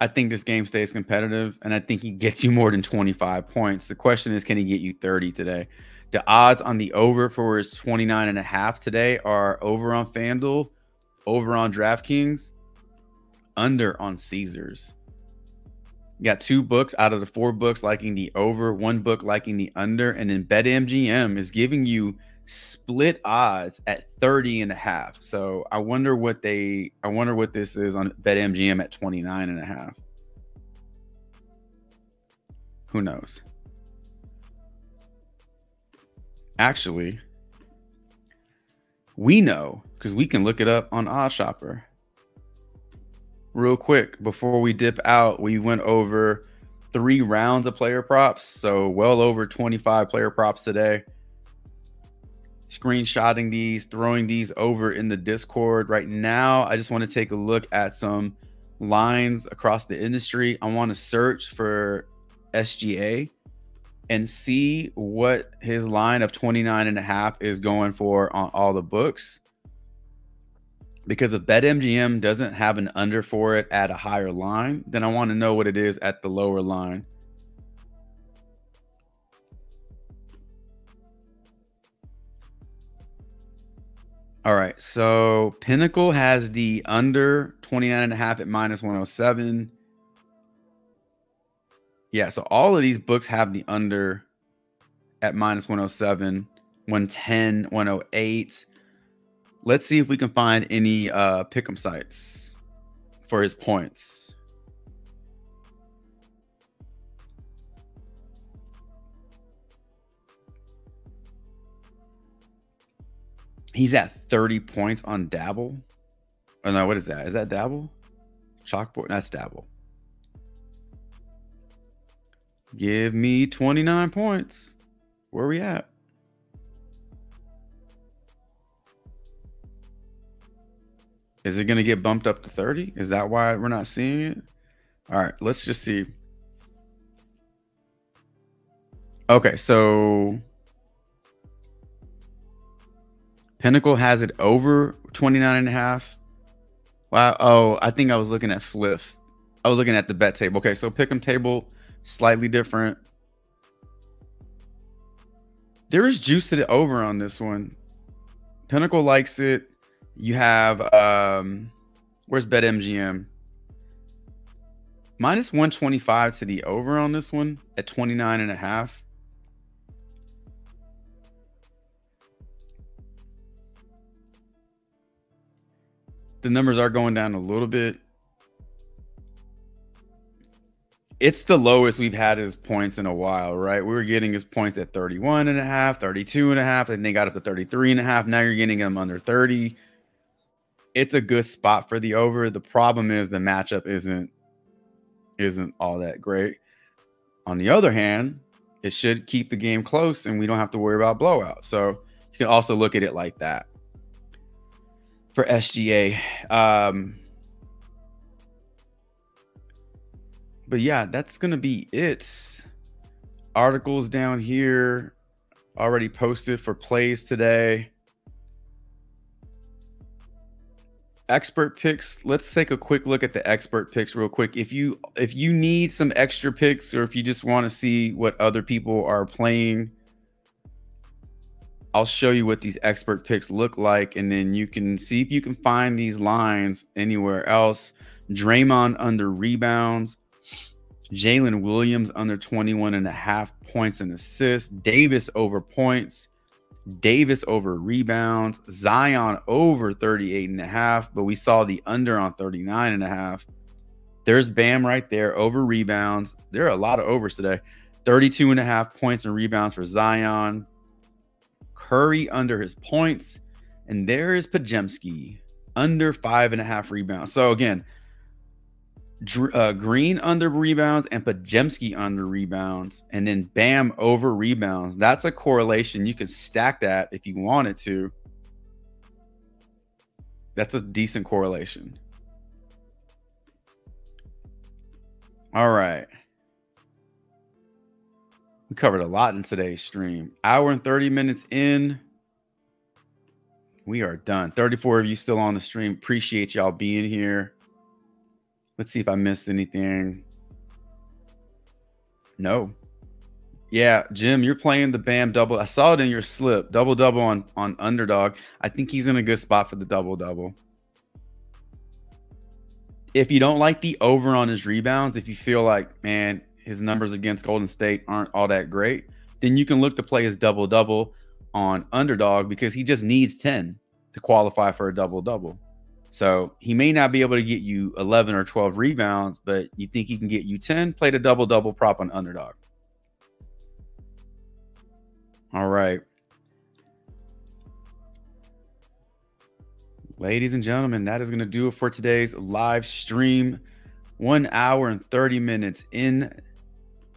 I think this game stays competitive, and I think he gets you more than 25 points. The question is, can he get you 30 today? The odds on the over for his 29 and a half today are over on FanDuel, over on DraftKings, under on Caesars. You got two books out of the four books liking the over, one book liking the under, and then BetMGM is giving you split odds at 30 and a half. So I wonder what they I wonder what this is on BetMGM at 29 and a half. Who knows? Actually, we know because we can look it up on OddsShopper real quick before we dip out, we went over three rounds of player props. So well over 25 player props today. Screenshotting these, throwing these over in the Discord. Right now, I just want to take a look at some lines across the industry. I want to search for SGA and see what his line of 29 and a half is going for on all the books because if BetMGM doesn't have an under for it at a higher line, then I want to know what it is at the lower line. All right, so Pinnacle has the under 29 and a half at minus 107. Yeah, so all of these books have the under at minus 107, 110, 108. Let's see if we can find any uh pick'em sites for his points. He's at 30 points on Dabble. Oh no, what is that? Is that Dabble? Chalkboard? That's Dabble. Give me 29 points. Where are we at? Is it going to get bumped up to 30? Is that why we're not seeing it? All right, let's just see. Okay, so Pinnacle has it over 29 and a half. Wow. Oh, I think I was looking at Fliff. I was looking at the bet table. Okay, so pick'em table, slightly different. There is juice to the over on this one. Pinnacle likes it. You have um where's BetMGM? Minus 125 to the over on this one at 29 and a half. The numbers are going down a little bit. It's the lowest we've had his points in a while, right? We were getting his points at 31 and a half, 32 and a half, and they got up to 33 and a half. Now you're getting him under 30 it's a good spot for the over. The problem is the matchup isn't isn't all that great. On the other hand, it should keep the game close and we don't have to worry about blowout. So you can also look at it like that. For SGA. Um but yeah, that's gonna be it. Articles down here already posted for plays today. Expert picks let's take a quick look at the expert picks real quick. If you if you need some extra picks or if you just want to see what other people are playing i'll show you what these expert picks look like and then you can see if you can find these lines anywhere else. Draymond under rebounds Jalen Williams under 21 and a half points and assists Davis over points Davis over rebounds, Zion over 38 and a half, but we saw the under on 39 and a half. There's Bam right there over rebounds. There are a lot of overs today. 32 and a half points and rebounds for Zion. Curry under his points. And there is Podziemski under five and a half rebounds. So again, uh, Green under rebounds and Podziemski under rebounds, and then Bam over rebounds. That's a correlation. You can stack that if you wanted to. That's a decent correlation. All right. We covered a lot in today's stream. Hour and 30 minutes in. We are done. 34 of you still on the stream. Appreciate y'all being here. Let's see if I missed anything. No. Yeah, Jim, you're playing the Bam double. I saw it in your slip. Double double on on underdog. I think he's in a good spot for the double double. If you don't like the over on his rebounds, if you feel like, man, his numbers against Golden State aren't all that great, then you can look to play his double double on underdog because he just needs 10 to qualify for a double double. So he may not be able to get you 11 or 12 rebounds, but you think he can get you 10, play the double double prop on underdog. All right. Ladies and gentlemen, that is going to do it for today's live stream. One hour and 30 minutes in,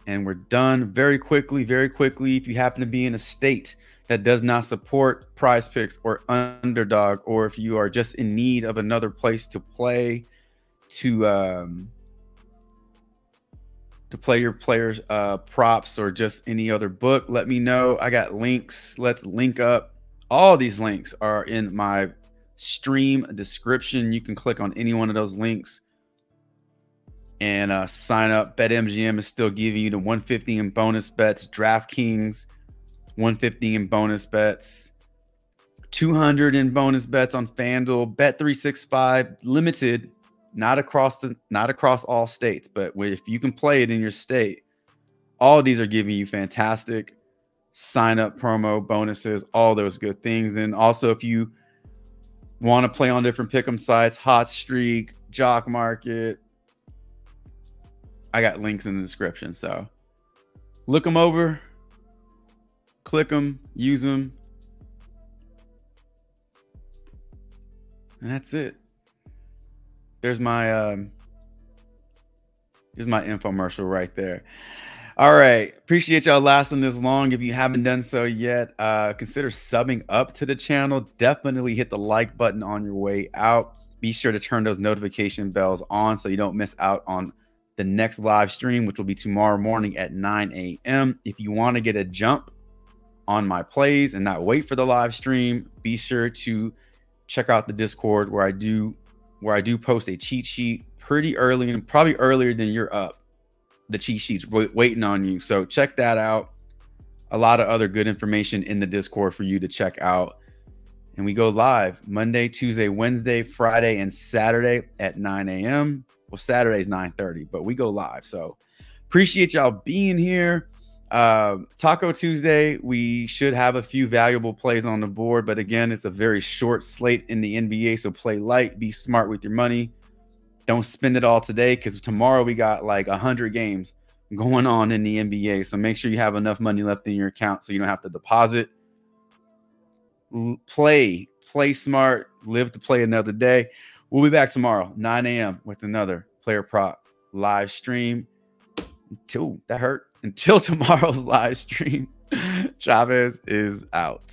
and we're done very quickly. Very quickly. If you happen to be in a state that does not support prize picks or underdog, or if you are just in need of another place to play to um, to play your players uh, props or just any other book, let me know. I got links. Let's link up. All these links are in my stream description. You can click on any one of those links and uh, sign up. BetMGM is still giving you the 150 in bonus bets. DraftKings 150 in bonus bets, 200 in bonus bets on FanDuel, Bet 365 limited, not across the not across all states, but if you can play it in your state, all these are giving you fantastic sign up promo bonuses, all those good things. And also if you want to play on different pick'em sites, Hot Streak, Jock Market. I got links in the description, so look them over, click them, use them, and that's it. There's my um, there's my infomercial right there. All right. Appreciate y'all lasting this long. If you haven't done so yet, uh, consider subbing up to the channel. Definitely hit the like button on your way out. Be sure to turn those notification bells on so you don't miss out on the next live stream, which will be tomorrow morning at 9 a.m. If you want to get a jump on my plays and not wait for the live stream, be sure to check out the Discord where I do where I do post a cheat sheet pretty early and probably earlier than you're up the cheat sheets waiting on you. So check that out. A lot of other good information in the Discord for you to check out. And we go live Monday, Tuesday, Wednesday, Friday, and Saturday at 9 a.m. Well, Saturday is 9:30, but we go live. So appreciate y'all being here. Uh, Taco Tuesday, we should have a few valuable plays on the board, but again, it's a very short slate in the NBA. So play light, be smart with your money. Don't spend it all today because tomorrow we got like a hundred games going on in the NBA. So make sure you have enough money left in your account so you don't have to deposit. Play, play smart, live to play another day. We'll be back tomorrow, 9 a.m. with another player prop live stream. Until that hurt. Until tomorrow's live stream, Chavez is out.